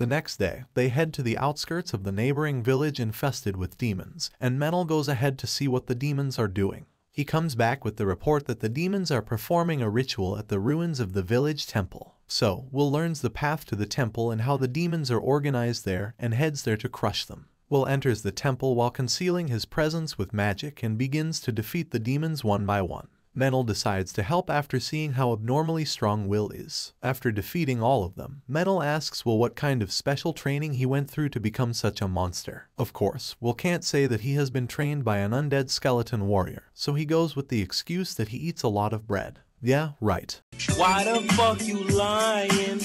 The next day, they head to the outskirts of the neighboring village infested with demons, and Menel goes ahead to see what the demons are doing. He comes back with the report that the demons are performing a ritual at the ruins of the village temple. So, Will learns the path to the temple and how the demons are organized there and heads there to crush them. Will enters the temple while concealing his presence with magic and begins to defeat the demons one by one. Menel decides to help after seeing how abnormally strong Will is. After defeating all of them, Menel asks Will what kind of special training he went through to become such a monster. Of course, Will can't say that he has been trained by an undead skeleton warrior, so he goes with the excuse that he eats a lot of bread. Yeah, right. Why the fuck you lying?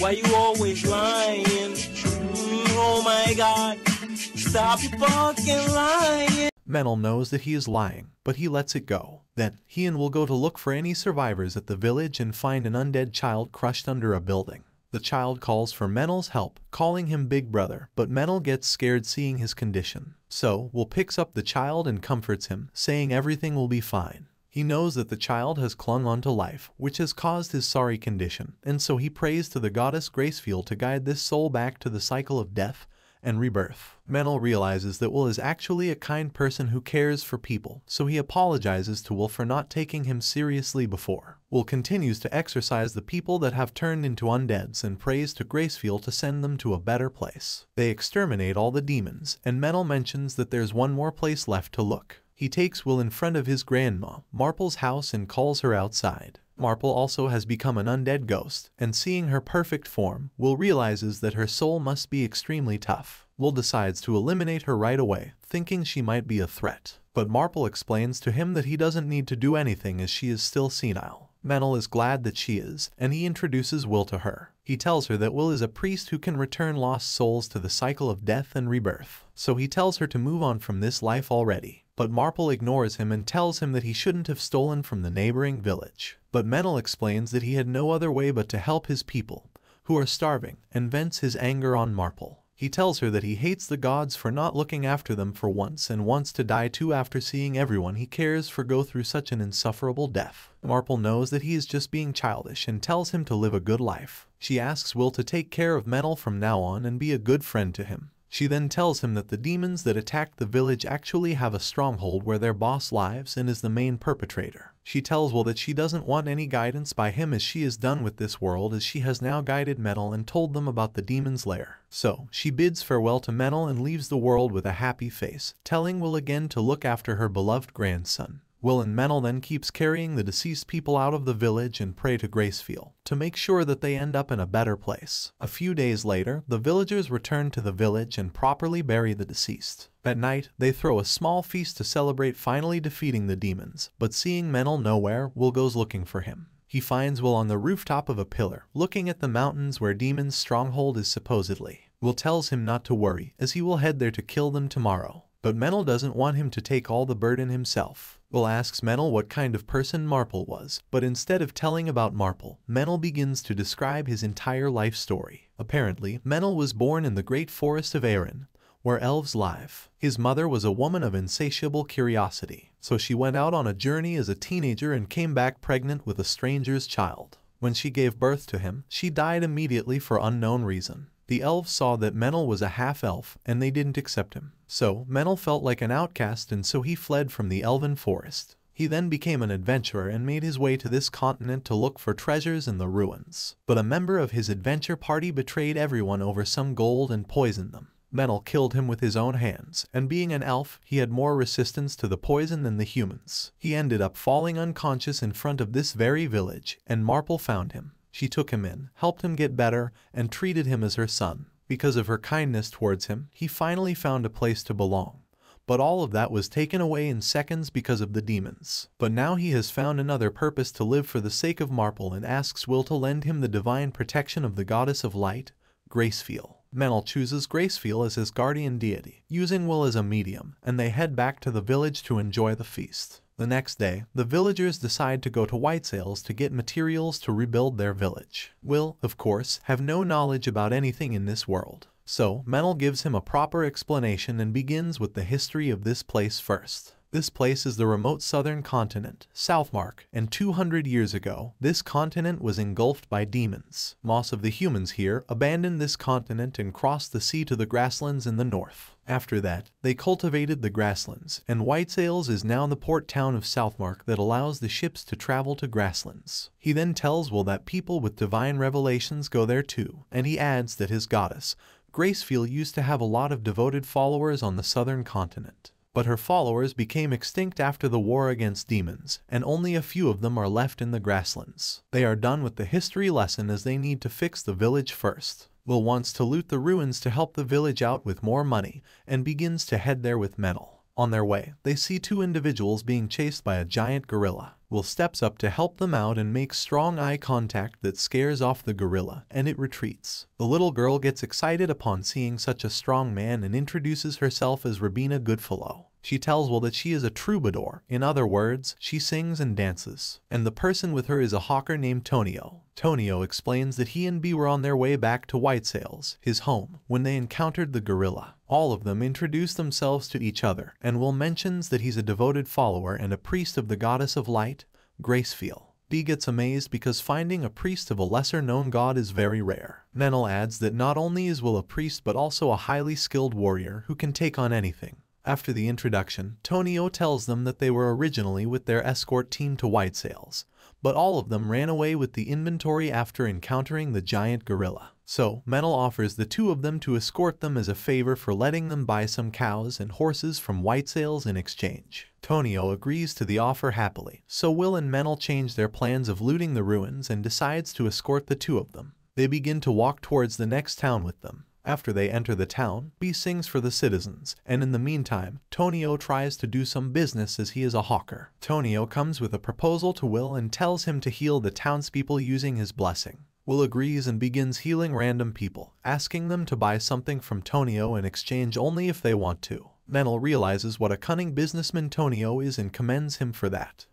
Why you always lying? Mm, oh my god. Stop fucking lying. Menel knows that he is lying, but he lets it go. Then, he and Will go to look for any survivors at the village and find an undead child crushed under a building. The child calls for Menel's help, calling him Big Brother, but Menel gets scared seeing his condition. So, Will picks up the child and comforts him, saying everything will be fine. He knows that the child has clung on to life, which has caused his sorry condition, and so he prays to the goddess Gracefeel to guide this soul back to the cycle of death and rebirth. Menel realizes that Will is actually a kind person who cares for people, so he apologizes to Will for not taking him seriously before. Will continues to exorcise the people that have turned into undeads and prays to Gracefeel to send them to a better place. They exterminate all the demons, and Menel mentions that there's one more place left to look. He takes Will in front of his grandma, Marple's house and calls her outside. Marple also has become an undead ghost, and seeing her perfect form, Will realizes that her soul must be extremely tough. Will decides to eliminate her right away, thinking she might be a threat. But Marple explains to him that he doesn't need to do anything as she is still senile. Menel is glad that she is, and he introduces Will to her. He tells her that Will is a priest who can return lost souls to the cycle of death and rebirth. So he tells her to move on from this life already. But Marple ignores him and tells him that he shouldn't have stolen from the neighboring village. But Menel explains that he had no other way but to help his people, who are starving, and vents his anger on Marple. He tells her that he hates the gods for not looking after them for once and wants to die too after seeing everyone he cares for go through such an insufferable death. Marple knows that he is just being childish and tells him to live a good life. She asks Will to take care of Menel from now on and be a good friend to him. She then tells him that the demons that attacked the village actually have a stronghold where their boss lives and is the main perpetrator. She tells Will that she doesn't want any guidance by him as she is done with this world as she has now guided Menel and told them about the demon's lair. So, she bids farewell to Menel and leaves the world with a happy face, telling Will again to look after her beloved grandson. Will and Menel then keeps carrying the deceased people out of the village and pray to Gracefeel to make sure that they end up in a better place. A few days later, the villagers return to the village and properly bury the deceased. At night, they throw a small feast to celebrate finally defeating the demons, but seeing Menel nowhere, Will goes looking for him. He finds Will on the rooftop of a pillar, looking at the mountains where Demon's stronghold is supposedly. Will tells him not to worry, as he will head there to kill them tomorrow. But Menel doesn't want him to take all the burden himself. Will asks Menel what kind of person Marple was, but instead of telling about Marple, Menel begins to describe his entire life story. Apparently, Menel was born in the great forest of Erin, where elves live. His mother was a woman of insatiable curiosity, so she went out on a journey as a teenager and came back pregnant with a stranger's child. When she gave birth to him, she died immediately for unknown reason. The elves saw that Menel was a half-elf, and they didn't accept him. So, Menel felt like an outcast and so he fled from the elven forest. He then became an adventurer and made his way to this continent to look for treasures in the ruins. But a member of his adventure party betrayed everyone over some gold and poisoned them. Menel killed him with his own hands, and being an elf, he had more resistance to the poison than the humans. He ended up falling unconscious in front of this very village, and Marple found him. She took him in, helped him get better, and treated him as her son. Because of her kindness towards him, he finally found a place to belong. But all of that was taken away in seconds because of the demons. But now he has found another purpose to live for the sake of Marple and asks Will to lend him the divine protection of the goddess of light, Gracefeel. Menel chooses Gracefeel as his guardian deity, using Will as a medium, and they head back to the village to enjoy the feast. The next day, the villagers decide to go to White Sails to get materials to rebuild their village. Will, of course, have no knowledge about anything in this world. So, Menel gives him a proper explanation and begins with the history of this place first. This place is the remote southern continent, Southmark, and 200 years ago, this continent was engulfed by demons. Most of the humans here abandoned this continent and crossed the sea to the grasslands in the north. After that, they cultivated the grasslands, and White Sails is now the port town of Southmark that allows the ships to travel to grasslands. He then tells Will that people with divine revelations go there too, and he adds that his goddess, Gracefeel used to have a lot of devoted followers on the southern continent but her followers became extinct after the war against demons, and only a few of them are left in the grasslands. They are done with the history lesson as they need to fix the village first. Will wants to loot the ruins to help the village out with more money, and begins to head there with Menel. On their way, they see two individuals being chased by a giant gorilla. Will steps up to help them out and makes strong eye contact that scares off the gorilla, and it retreats. The little girl gets excited upon seeing such a strong man and introduces herself as Robina Goodfellow. She tells Will that she is a troubadour. In other words, she sings and dances. And the person with her is a hawker named Tonio. Tonio explains that he and B were on their way back to White Sails, his home, when they encountered the gorilla. All of them introduce themselves to each other, and Will mentions that he's a devoted follower and a priest of the goddess of light, Gracefeel. B gets amazed because finding a priest of a lesser-known god is very rare. Menel adds that not only is Will a priest but also a highly skilled warrior who can take on anything. After the introduction, Tonio tells them that they were originally with their escort team to White Sails, but all of them ran away with the inventory after encountering the giant gorilla. So, Menel offers the two of them to escort them as a favor for letting them buy some cows and horses from White Sails in exchange. Tonio agrees to the offer happily, so Will and Menel change their plans of looting the ruins and decides to escort the two of them. They begin to walk towards the next town with them. After they enter the town, B sings for the citizens, and in the meantime, Tonio tries to do some business as he is a hawker. Tonio comes with a proposal to Will and tells him to heal the townspeople using his blessing. Will agrees and begins healing random people, asking them to buy something from Tonio in exchange only if they want to. Menel realizes what a cunning businessman Tonio is and commends him for that.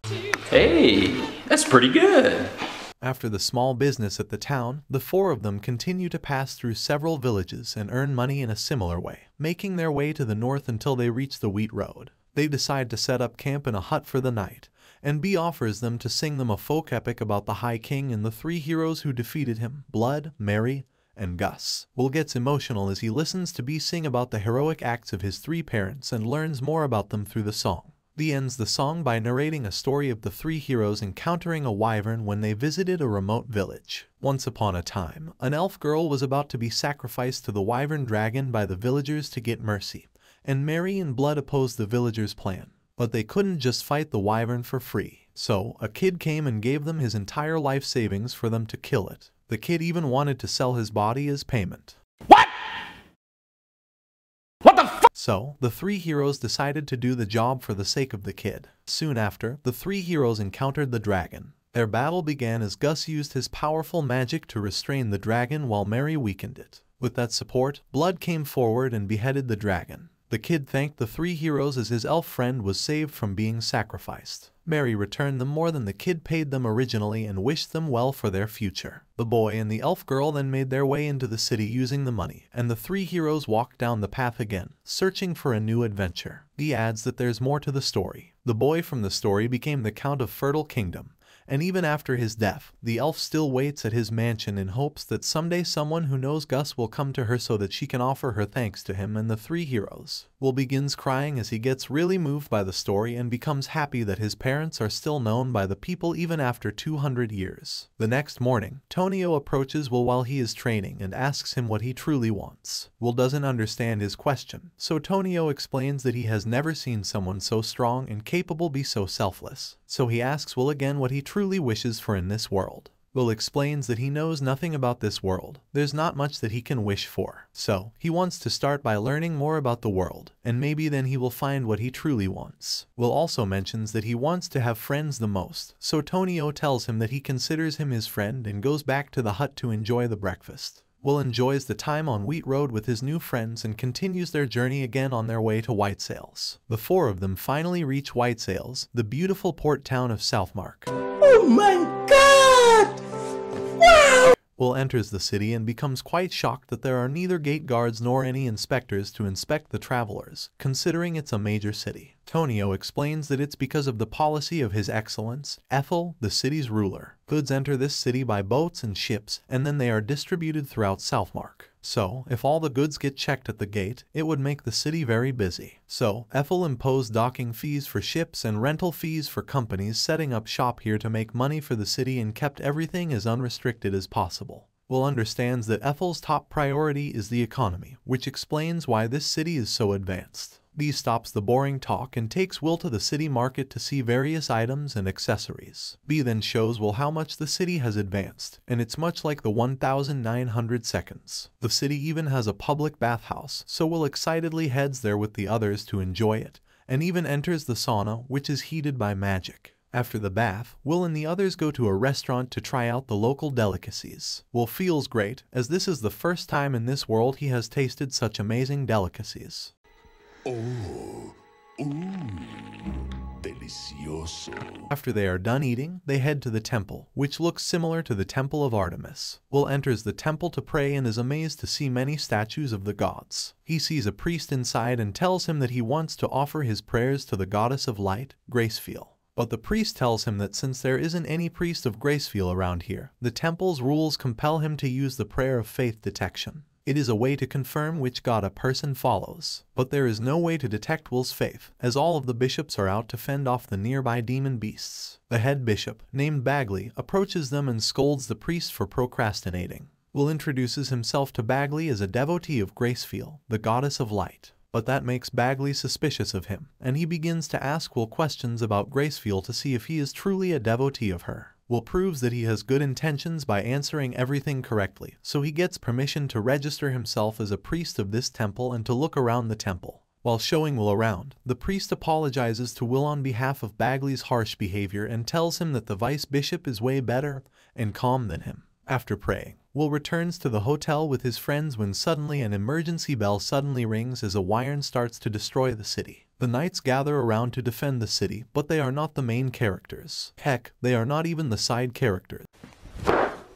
Hey, that's pretty good. After the small business at the town, the four of them continue to pass through several villages and earn money in a similar way, making their way to the north until they reach the wheat road. They decide to set up camp in a hut for the night, and B offers them to sing them a folk epic about the High King and the three heroes who defeated him, Blood, Mary, and Gus. Will gets emotional as he listens to B sing about the heroic acts of his three parents and learns more about them through the song. B ends the song by narrating a story of the three heroes encountering a wyvern when they visited a remote village. Once upon a time, an elf girl was about to be sacrificed to the wyvern dragon by the villagers to get mercy, and Mary and Blood opposed the villagers' plan. But they couldn't just fight the wyvern for free. So, a kid came and gave them his entire life savings for them to kill it. The kid even wanted to sell his body as payment. So, the three heroes decided to do the job for the sake of the kid. Soon after, the three heroes encountered the dragon. Their battle began as Gus used his powerful magic to restrain the dragon while Mary weakened it. With that support, Blood came forward and beheaded the dragon. The kid thanked the three heroes as his elf friend was saved from being sacrificed. Mary returned them more than the kid paid them originally and wished them well for their future. The boy and the elf girl then made their way into the city using the money, and the three heroes walked down the path again, searching for a new adventure. He adds that there's more to the story. The boy from the story became the Count of Fertile Kingdom, and even after his death, the elf still waits at his mansion in hopes that someday someone who knows Gus will come to her so that she can offer her thanks to him and the three heroes. Will begins crying as he gets really moved by the story and becomes happy that his parents are still known by the people even after 200 years. The next morning, Tonio approaches Will while he is training and asks him what he truly wants. Will doesn't understand his question, so Tonio explains that he has never seen someone so strong and capable be so selfless. So he asks Will again what he truly wishes for in this world. Will explains that he knows nothing about this world. There's not much that he can wish for. So, he wants to start by learning more about the world, and maybe then he will find what he truly wants. Will also mentions that he wants to have friends the most, so Tonio tells him that he considers him his friend and goes back to the hut to enjoy the breakfast. Will enjoys the time on Wheat Road with his new friends and continues their journey again on their way to White Sails. The four of them finally reach White Sails, the beautiful port town of Southmark. Oh my god! Will enters the city and becomes quite shocked that there are neither gate guards nor any inspectors to inspect the travelers, considering it's a major city. Tonio explains that it's because of the policy of His Excellence, Ethel, the city's ruler. Goods enter this city by boats and ships, and then they are distributed throughout Southmark. So, if all the goods get checked at the gate, it would make the city very busy. So, Ethel imposed docking fees for ships and rental fees for companies setting up shop here to make money for the city and kept everything as unrestricted as possible. Will understands that Ethel's top priority is the economy, which explains why this city is so advanced. These stops the boring talk and takes Will to the city market to see various items and accessories. B then shows Will how much the city has advanced, and it's much like the 1900 seconds. The city even has a public bathhouse, so Will excitedly heads there with the others to enjoy it, and even enters the sauna, which is heated by magic. After the bath, Will and the others go to a restaurant to try out the local delicacies. Will feels great, as this is the first time in this world he has tasted such amazing delicacies. Oh, delicioso. After they are done eating, they head to the temple, which looks similar to the Temple of Artemis. Will enters the temple to pray and is amazed to see many statues of the gods. He sees a priest inside and tells him that he wants to offer his prayers to the goddess of light, Gracefeel. But the priest tells him that since there isn't any priest of Gracefeel around here, the temple's rules compel him to use the prayer of faith detection. It is a way to confirm which god a person follows, but there is no way to detect Will's faith, as all of the bishops are out to fend off the nearby demon beasts. The head bishop, named Bagley, approaches them and scolds the priest for procrastinating. Will introduces himself to Bagley as a devotee of Gracefeel, the goddess of light. But that makes Bagley suspicious of him, and he begins to ask Will questions about Gracefeel to see if he is truly a devotee of her. Will proves that he has good intentions by answering everything correctly, so he gets permission to register himself as a priest of this temple and to look around the temple. While showing Will around, the priest apologizes to Will on behalf of Bagley's harsh behavior and tells him that the vice bishop is way better and calm than him. After praying, Will returns to the hotel with his friends when suddenly an emergency bell suddenly rings as a Wyvern starts to destroy the city. The knights gather around to defend the city, but they are not the main characters. Heck, they are not even the side characters.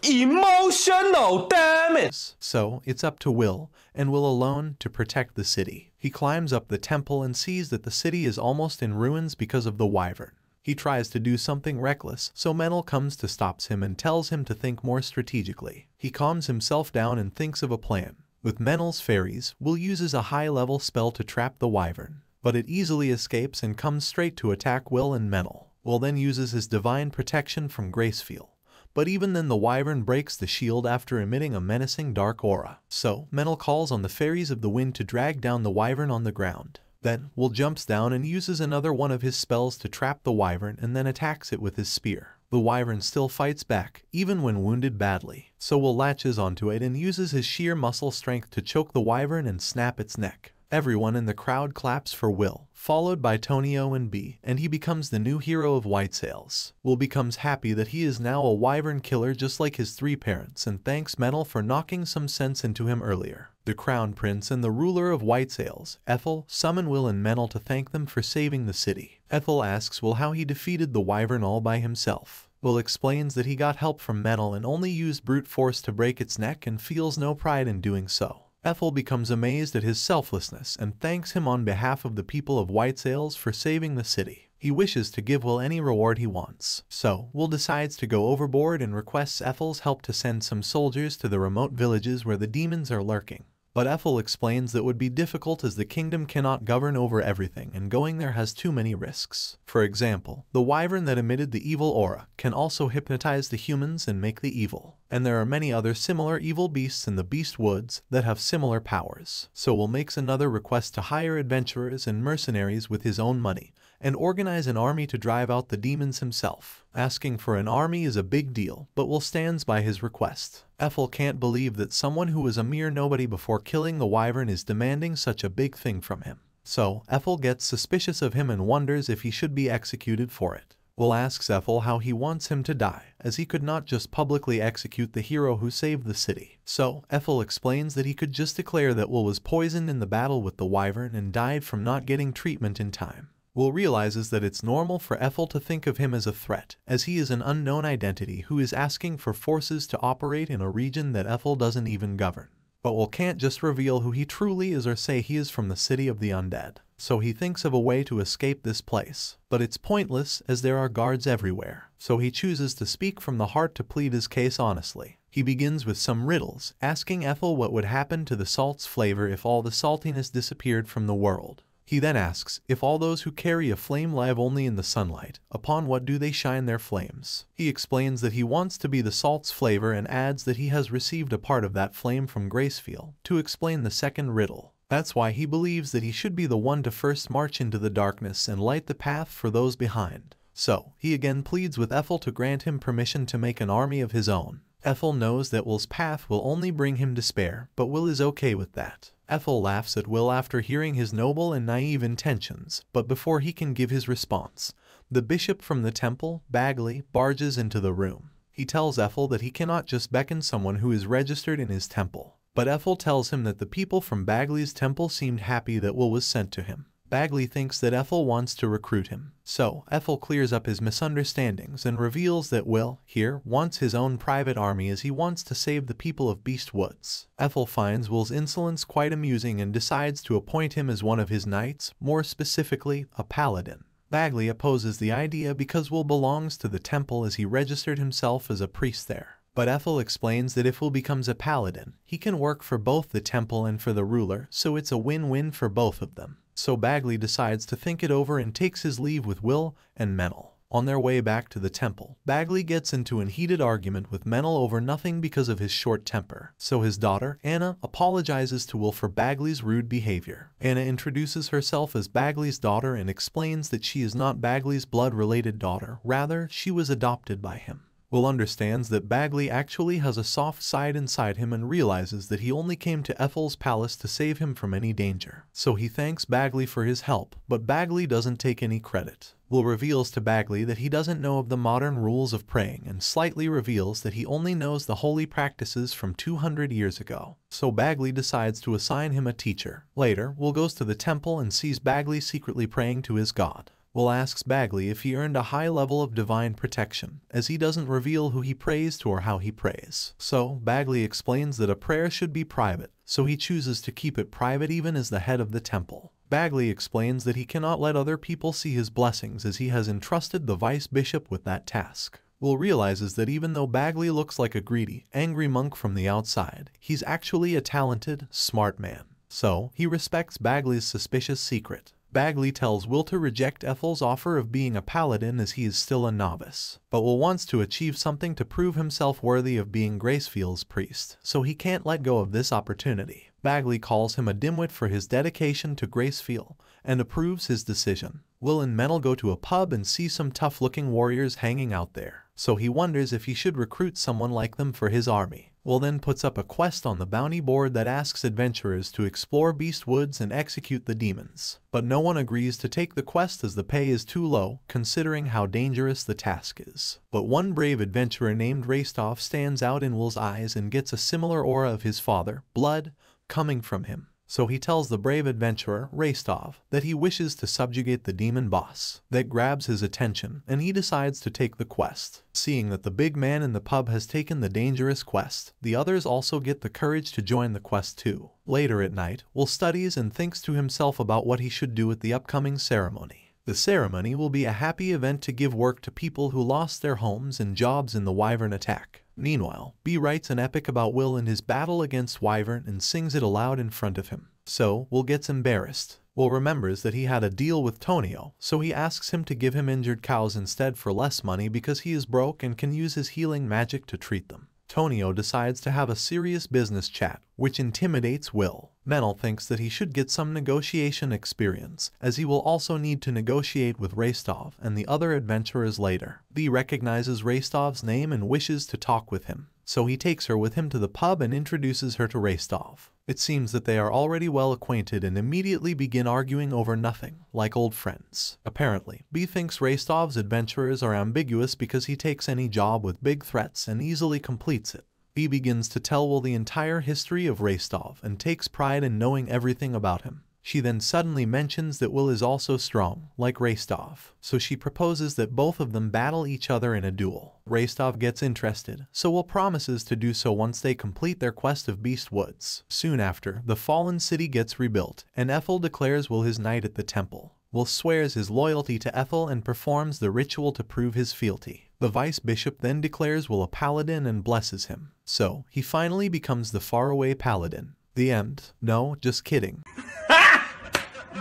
Emotional damage. So, it's up to Will, and Will alone, to protect the city. He climbs up the temple and sees that the city is almost in ruins because of the Wyvern. He tries to do something reckless, so Menel comes to stops him and tells him to think more strategically. He calms himself down and thinks of a plan. With Menel's fairies, Will uses a high-level spell to trap the Wyvern, but it easily escapes and comes straight to attack Will and Menel. Will then uses his divine protection from Gracefeel, but even then the Wyvern breaks the shield after emitting a menacing dark aura. So, Menel calls on the fairies of the wind to drag down the Wyvern on the ground. Then, Will jumps down and uses another one of his spells to trap the Wyvern and then attacks it with his spear. The Wyvern still fights back, even when wounded badly, so Will latches onto it and uses his sheer muscle strength to choke the Wyvern and snap its neck. Everyone in the crowd claps for Will, followed by Tonio and B, and he becomes the new hero of White Sails. Will becomes happy that he is now a wyvern killer just like his three parents and thanks Menel for knocking some sense into him earlier. The crown prince and the ruler of White Sails, Ethel, summon Will and Menel to thank them for saving the city. Ethel asks Will how he defeated the wyvern all by himself. Will explains that he got help from Menel and only used brute force to break its neck and feels no pride in doing so. Ethel becomes amazed at his selflessness and thanks him on behalf of the people of White Sails for saving the city. He wishes to give Will any reward he wants. So, Will decides to go overboard and requests Ethel's help to send some soldiers to the remote villages where the demons are lurking. But Ethel explains that would be difficult as the kingdom cannot govern over everything and going there has too many risks. For example, the wyvern that emitted the evil aura can also hypnotize the humans and make the evil. And there are many other similar evil beasts in the beast woods that have similar powers. So Will makes another request to hire adventurers and mercenaries with his own money and organize an army to drive out the demons himself. Asking for an army is a big deal, but Will stands by his request. Ethel can't believe that someone who was a mere nobody before killing the wyvern is demanding such a big thing from him. So, Ethel gets suspicious of him and wonders if he should be executed for it. Will asks Ethel how he wants him to die, as he could not just publicly execute the hero who saved the city. So, Ethel explains that he could just declare that Will was poisoned in the battle with the wyvern and died from not getting treatment in time. Will realizes that it's normal for Ethel to think of him as a threat, as he is an unknown identity who is asking for forces to operate in a region that Ethel doesn't even govern. But Will can't just reveal who he truly is or say he is from the city of the undead. so he thinks of a way to escape this place. But it's pointless as there are guards everywhere, so he chooses to speak from the heart to plead his case honestly. He begins with some riddles, asking Ethel what would happen to the salt's flavor if all the saltiness disappeared from the world. He then asks, if all those who carry a flame live only in the sunlight, upon what do they shine their flames? He explains that he wants to be the salt's flavor and adds that he has received a part of that flame from Gracefeel to explain the second riddle. That's why he believes that he should be the one to first march into the darkness and light the path for those behind. So, he again pleads with Ethel to grant him permission to make an army of his own. Ethel knows that Will's path will only bring him despair, but Will is okay with that. Ethel laughs at Will after hearing his noble and naive intentions, but before he can give his response, the bishop from the temple, Bagley, barges into the room. He tells Ethel that he cannot just beckon someone who is registered in his temple. But Ethel tells him that the people from Bagley's temple seemed happy that Will was sent to him. Bagley thinks that Ethel wants to recruit him. So, Ethel clears up his misunderstandings and reveals that Will, here, wants his own private army as he wants to save the people of Beast Woods. Ethel finds Will's insolence quite amusing and decides to appoint him as one of his knights, more specifically, a paladin. Bagley opposes the idea because Will belongs to the temple as he registered himself as a priest there. But Ethel explains that if Will becomes a paladin, he can work for both the temple and for the ruler, so it's a win-win for both of them. So Bagley decides to think it over and takes his leave with Will and Menel. On their way back to the temple, Bagley gets into an heated argument with Menel over nothing because of his short temper. So his daughter, Anna, apologizes to Will for Bagley's rude behavior. Anna introduces herself as Bagley's daughter and explains that she is not Bagley's blood-related daughter, rather, she was adopted by him. Will understands that Bagley actually has a soft side inside him and realizes that he only came to Ethel's palace to save him from any danger. So he thanks Bagley for his help, but Bagley doesn't take any credit. Will reveals to Bagley that he doesn't know of the modern rules of praying and slightly reveals that he only knows the holy practices from 200 years ago. So Bagley decides to assign him a teacher. Later, Will goes to the temple and sees Bagley secretly praying to his god. Will asks Bagley if he earned a high level of divine protection, as he doesn't reveal who he prays to or how he prays. So, Bagley explains that a prayer should be private, so he chooses to keep it private even as the head of the temple. Bagley explains that he cannot let other people see his blessings as he has entrusted the vice bishop with that task. Will realizes that even though Bagley looks like a greedy, angry monk from the outside, he's actually a talented, smart man. So, he respects Bagley's suspicious secret. Bagley tells Will to reject Ethel's offer of being a paladin as he is still a novice, but Will wants to achieve something to prove himself worthy of being Gracefeel's priest, so he can't let go of this opportunity. Bagley calls him a dimwit for his dedication to Gracefield and approves his decision. Will and Menel go to a pub and see some tough-looking warriors hanging out there, so he wonders if he should recruit someone like them for his army. Will then puts up a quest on the bounty board that asks adventurers to explore Beast Woods and execute the demons. But no one agrees to take the quest as the pay is too low, considering how dangerous the task is. But one brave adventurer named Rastov stands out in Will's eyes and gets a similar aura of his father, blood, coming from him. So he tells the brave adventurer, Rastov, that he wishes to subjugate the demon boss. That grabs his attention, and he decides to take the quest. Seeing that the big man in the pub has taken the dangerous quest, the others also get the courage to join the quest too. Later at night, Will studies and thinks to himself about what he should do at the upcoming ceremony. The ceremony will be a happy event to give work to people who lost their homes and jobs in the Wyvern attack. Meanwhile, B writes an epic about Will and his battle against Wyvern and sings it aloud in front of him. So, Will gets embarrassed. Will remembers that he had a deal with Tonio, so he asks him to give him injured cows instead for less money because he is broke and can use his healing magic to treat them. Tonio decides to have a serious business chat, which intimidates Will. Menel thinks that he should get some negotiation experience, as he will also need to negotiate with Rastov and the other adventurers later. Bee recognizes Rastov's name and wishes to talk with him, so he takes her with him to the pub and introduces her to Rastov. It seems that they are already well acquainted and immediately begin arguing over nothing, like old friends. Apparently, Bee thinks Rastov's adventurers are ambiguous because he takes any job with big threats and easily completes it. Bee begins to tell Will the entire history of Rastov and takes pride in knowing everything about him. She then suddenly mentions that Will is also strong, like Rastov, so she proposes that both of them battle each other in a duel. Rastov gets interested, so Will promises to do so once they complete their quest of Beast Woods. Soon after, the fallen city gets rebuilt, and Ethel declares Will his knight at the temple. Will swears his loyalty to Ethel and performs the ritual to prove his fealty. The vice bishop then declares Will a paladin and blesses him. So, he finally becomes the faraway paladin. The end. No, just kidding.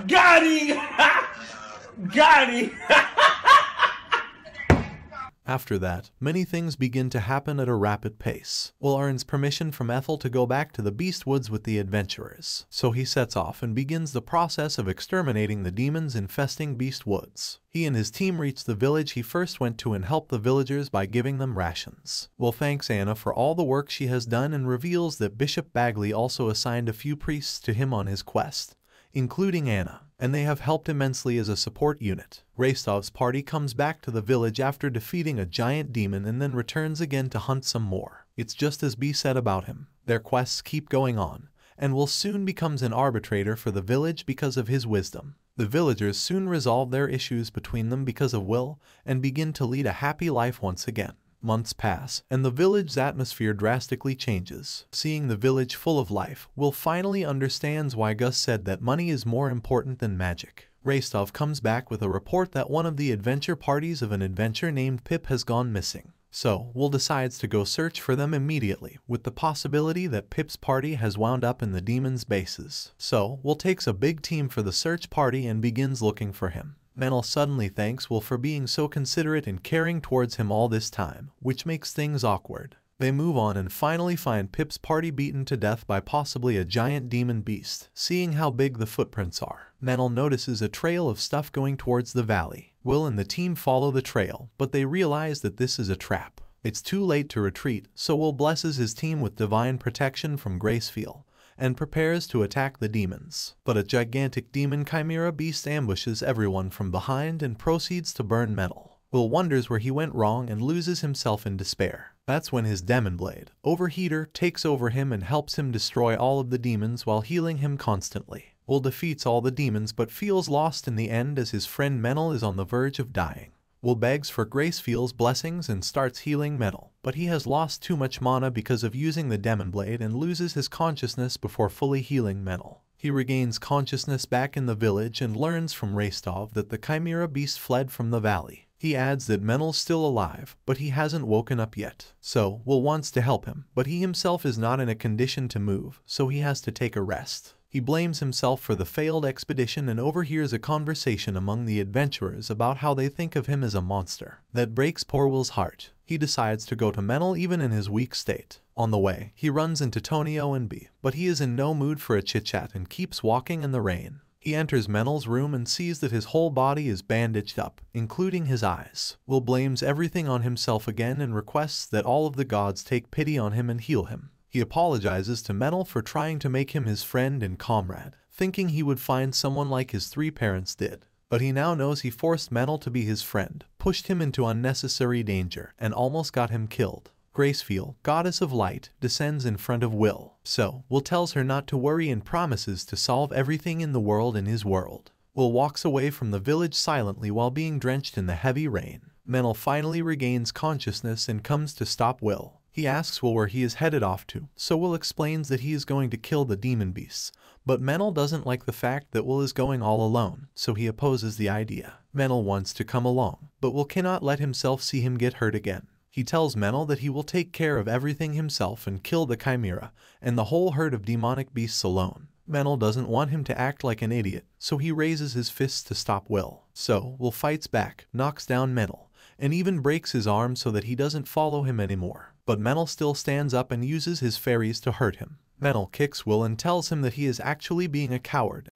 Got him! Got him! After that, many things begin to happen at a rapid pace. Will earns permission from Ethel to go back to the Beast Woods with the adventurers, so he sets off and begins the process of exterminating the demons infesting Beast Woods. He and his team reach the village he first went to and help the villagers by giving them rations. Will thanks Anna for all the work she has done and reveals that Bishop Bagley also assigned a few priests to him on his quest including Anna, and they have helped immensely as a support unit. Rastov's party comes back to the village after defeating a giant demon and then returns again to hunt some more. It's just as B said about him. Their quests keep going on, and Will soon becomes an arbitrator for the village because of his wisdom. The villagers soon resolve their issues between them because of Will and begin to lead a happy life once again. Months pass, and the village's atmosphere drastically changes. Seeing the village full of life, Will finally understands why Gus said that money is more important than magic. Rastov comes back with a report that one of the adventure parties of an adventure named Pip has gone missing. So, Will decides to go search for them immediately, with the possibility that Pip's party has wound up in the demon's bases. So, Will takes a big team for the search party and begins looking for him. Menel suddenly thanks Will for being so considerate and caring towards him all this time, which makes things awkward. They move on and finally find Pip's party beaten to death by possibly a giant demon beast. Seeing how big the footprints are, Menel notices a trail of stuff going towards the valley. Will and the team follow the trail, but they realize that this is a trap. It's too late to retreat, so Will blesses his team with divine protection from Gracefeel and prepares to attack the demons. But a gigantic demon chimera beast ambushes everyone from behind and proceeds to burn Menel. Will wonders where he went wrong and loses himself in despair. That's when his demon blade, Overeater, takes over him and helps him destroy all of the demons while healing him constantly. Will defeats all the demons but feels lost in the end as his friend Menel is on the verge of dying. Will begs for Gracefeel's blessings and starts healing Menel, but he has lost too much mana because of using the Demon Blade and loses his consciousness before fully healing Menel. He regains consciousness back in the village and learns from Rastov that the Chimera Beast fled from the valley. He adds that Menel's still alive, but he hasn't woken up yet. So, Will wants to help him, but he himself is not in a condition to move, so he has to take a rest. He blames himself for the failed expedition and overhears a conversation among the adventurers about how they think of him as a monster. That breaks poor Will's heart. He decides to go to Menel even in his weak state. On the way, he runs into Tonio and B, but he is in no mood for a chit-chat and keeps walking in the rain. He enters Menel's room and sees that his whole body is bandaged up, including his eyes. Will blames everything on himself again and requests that all of the gods take pity on him and heal him. He apologizes to Menel for trying to make him his friend and comrade, thinking he would find someone like his three parents did. But he now knows he forced Menel to be his friend, pushed him into unnecessary danger, and almost got him killed. Gracefeel, goddess of light, descends in front of Will. So, Will tells her not to worry and promises to solve everything in the world in his world. Will walks away from the village silently while being drenched in the heavy rain. Menel finally regains consciousness and comes to stop Will. He asks Will where he is headed off to, so Will explains that he is going to kill the demon beasts. But Menel doesn't like the fact that Will is going all alone, so he opposes the idea. Menel wants to come along, but Will cannot let himself see him get hurt again. He tells Menel that he will take care of everything himself and kill the Chimera and the whole herd of demonic beasts alone. Menel doesn't want him to act like an idiot, so he raises his fists to stop Will. So, Will fights back, knocks down Menel, and even breaks his arm so that he doesn't follow him anymore. But Menel still stands up and uses his fairies to hurt him. Menel kicks Will and tells him that he is actually being a coward.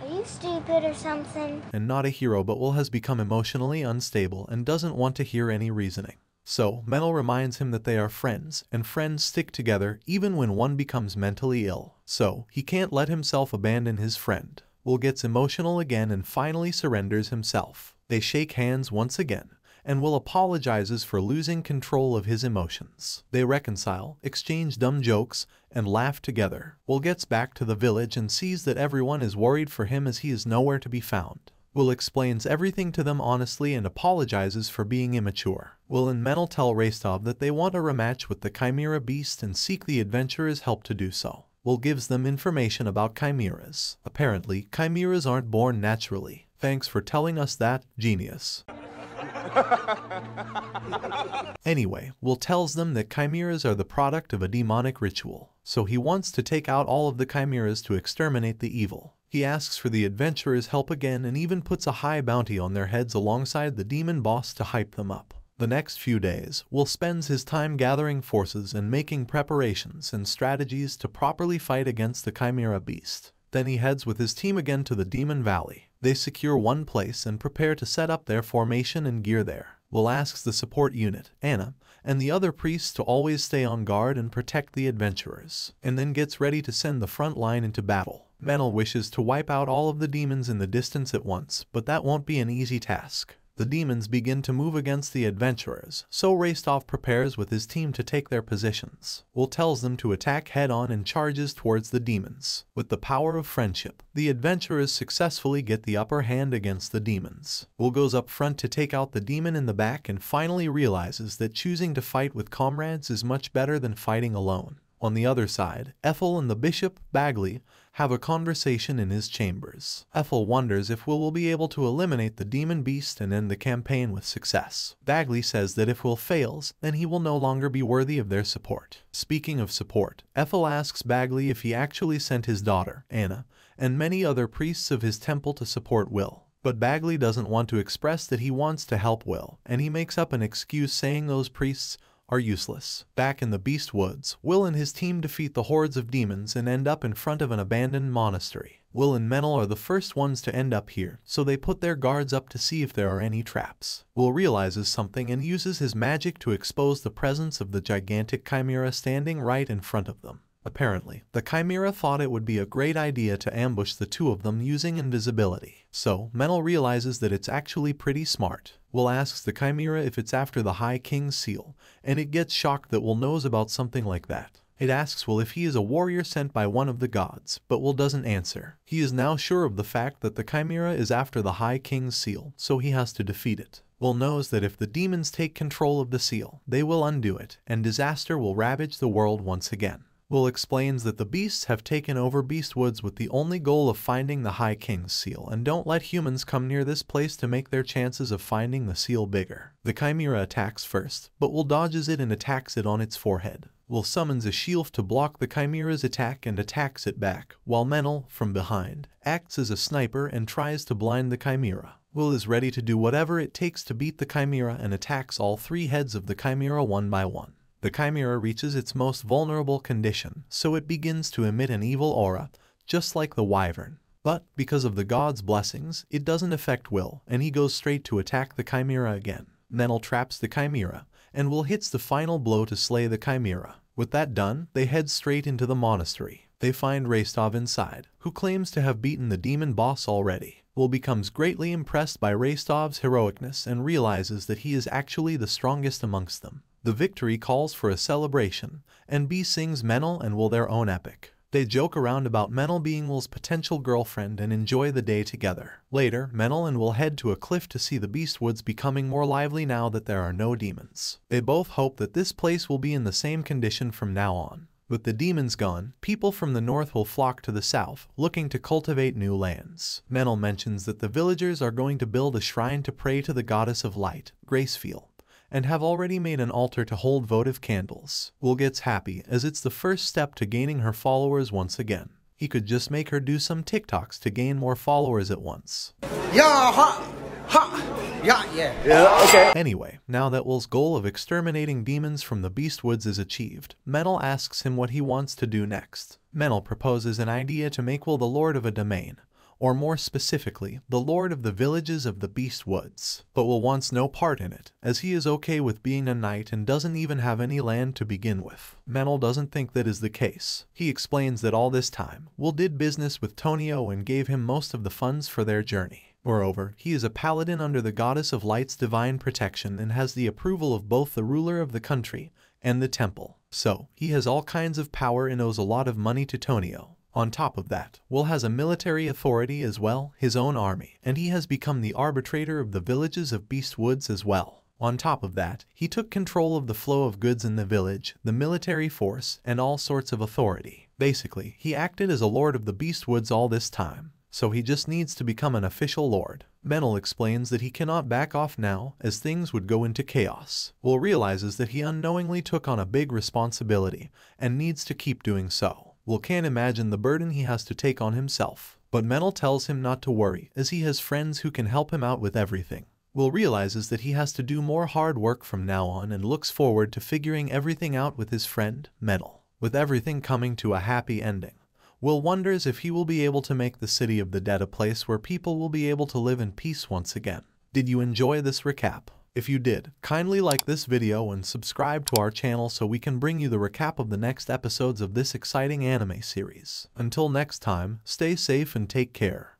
Are you stupid or something? And not a hero but Will has become emotionally unstable and doesn't want to hear any reasoning. So, Menel reminds him that they are friends, and friends stick together even when one becomes mentally ill. So, he can't let himself abandon his friend. Will gets emotional again and finally surrenders himself. They shake hands once again, and Will apologizes for losing control of his emotions. They reconcile, exchange dumb jokes, and laugh together. Will gets back to the village and sees that everyone is worried for him as he is nowhere to be found. Will explains everything to them honestly and apologizes for being immature. Will and Menel tell Rastov that they want a rematch with the Chimera Beast and seek the adventurer's help to do so. Will gives them information about chimeras. Apparently, chimeras aren't born naturally. Thanks for telling us that, genius. Anyway, Will tells them that chimeras are the product of a demonic ritual, so he wants to take out all of the chimeras to exterminate the evil. He asks for the adventurers' help again and even puts a high bounty on their heads alongside the demon boss to hype them up. The next few days, Will spends his time gathering forces and making preparations and strategies to properly fight against the Chimera Beast. Then he heads with his team again to the Demon Valley. They secure one place and prepare to set up their formation and gear there. Will asks the support unit, Anna, and the other priests to always stay on guard and protect the adventurers, and then gets ready to send the front line into battle. Menel wishes to wipe out all of the demons in the distance at once, but that won't be an easy task. The demons begin to move against the adventurers, so Rastov prepares with his team to take their positions. Will tells them to attack head-on and charges towards the demons. With the power of friendship, the adventurers successfully get the upper hand against the demons. Will goes up front to take out the demon in the back and finally realizes that choosing to fight with comrades is much better than fighting alone. On the other side, Ethel and the bishop, Bagley, have a conversation in his chambers. Ethel wonders if Will will be able to eliminate the demon beast and end the campaign with success. Bagley says that if Will fails, then he will no longer be worthy of their support. Speaking of support, Ethel asks Bagley if he actually sent his daughter, Anna, and many other priests of his temple to support Will. But Bagley doesn't want to express that he wants to help Will, and he makes up an excuse saying those priests are useless. Back in the Beast Woods, Will and his team defeat the hordes of demons and end up in front of an abandoned monastery. Will and Menel are the first ones to end up here, so they put their guards up to see if there are any traps. Will realizes something and uses his magic to expose the presence of the gigantic chimera standing right in front of them. Apparently, the Chimera thought it would be a great idea to ambush the two of them using invisibility. So, Menel realizes that it's actually pretty smart. Will asks the Chimera if it's after the High King's seal, and it gets shocked that Will knows about something like that. It asks Will if he is a warrior sent by one of the gods, but Will doesn't answer. He is now sure of the fact that the Chimera is after the High King's seal, so he has to defeat it. Will knows that if the demons take control of the seal, they will undo it, and disaster will ravage the world once again. Will explains that the beasts have taken over Beastwoods with the only goal of finding the High King's seal and don't let humans come near this place to make their chances of finding the seal bigger. The Chimera attacks first, but Will dodges it and attacks it on its forehead. Will summons a shield to block the Chimera's attack and attacks it back, while Menel, from behind, acts as a sniper and tries to blind the Chimera. Will is ready to do whatever it takes to beat the Chimera and attacks all three heads of the Chimera one by one. The Chimera reaches its most vulnerable condition, so it begins to emit an evil aura, just like the Wyvern. But, because of the god's blessings, it doesn't affect Will, and he goes straight to attack the Chimera again. Menel traps the Chimera, and Will hits the final blow to slay the Chimera. With that done, they head straight into the monastery. They find Reystov inside, who claims to have beaten the demon boss already. Will becomes greatly impressed by Reystov's heroicness and realizes that he is actually the strongest amongst them. The victory calls for a celebration, and Bee sings Menel and Will their own epic. They joke around about Menel being Will's potential girlfriend and enjoy the day together. Later, Menel and Will head to a cliff to see the Beastwoods becoming more lively now that there are no demons. They both hope that this place will be in the same condition from now on. With the demons gone, people from the north will flock to the south, looking to cultivate new lands. Menel mentions that the villagers are going to build a shrine to pray to the goddess of light, Gracefeel and have already made an altar to hold votive candles. Will gets happy as it's the first step to gaining her followers once again. He could just make her do some TikToks to gain more followers at once. Yeah, ha, ha, yeah, yeah. Yeah, okay. Anyway, now that Will's goal of exterminating demons from the Beast Woods is achieved, Menel asks him what he wants to do next. Menel proposes an idea to make Will the lord of a domain, or more specifically, the lord of the villages of the Beast Woods, but will wants no part in it, as he is okay with being a knight and doesn't even have any land to begin with. Menel doesn't think that is the case. He explains that all this time, Will did business with Tonio and gave him most of the funds for their journey. Moreover, he is a paladin under the goddess of light's divine protection and has the approval of both the ruler of the country and the temple. So, he has all kinds of power and owes a lot of money to Tonio. On top of that, Will has a military authority as well, his own army, and he has become the arbitrator of the villages of Beast Woods as well. On top of that, he took control of the flow of goods in the village, the military force, and all sorts of authority. Basically, he acted as a lord of the Beast Woods all this time, so he just needs to become an official lord. Menel explains that he cannot back off now, as things would go into chaos. Will realizes that he unknowingly took on a big responsibility, and needs to keep doing so. Will can't imagine the burden he has to take on himself. But Menel tells him not to worry, as he has friends who can help him out with everything. Will realizes that he has to do more hard work from now on and looks forward to figuring everything out with his friend, Menel. With everything coming to a happy ending, Will wonders if he will be able to make the City of the Dead a place where people will be able to live in peace once again. Did you enjoy this recap? If you did, kindly like this video and subscribe to our channel so we can bring you the recap of the next episodes of this exciting anime series. Until next time, stay safe and take care.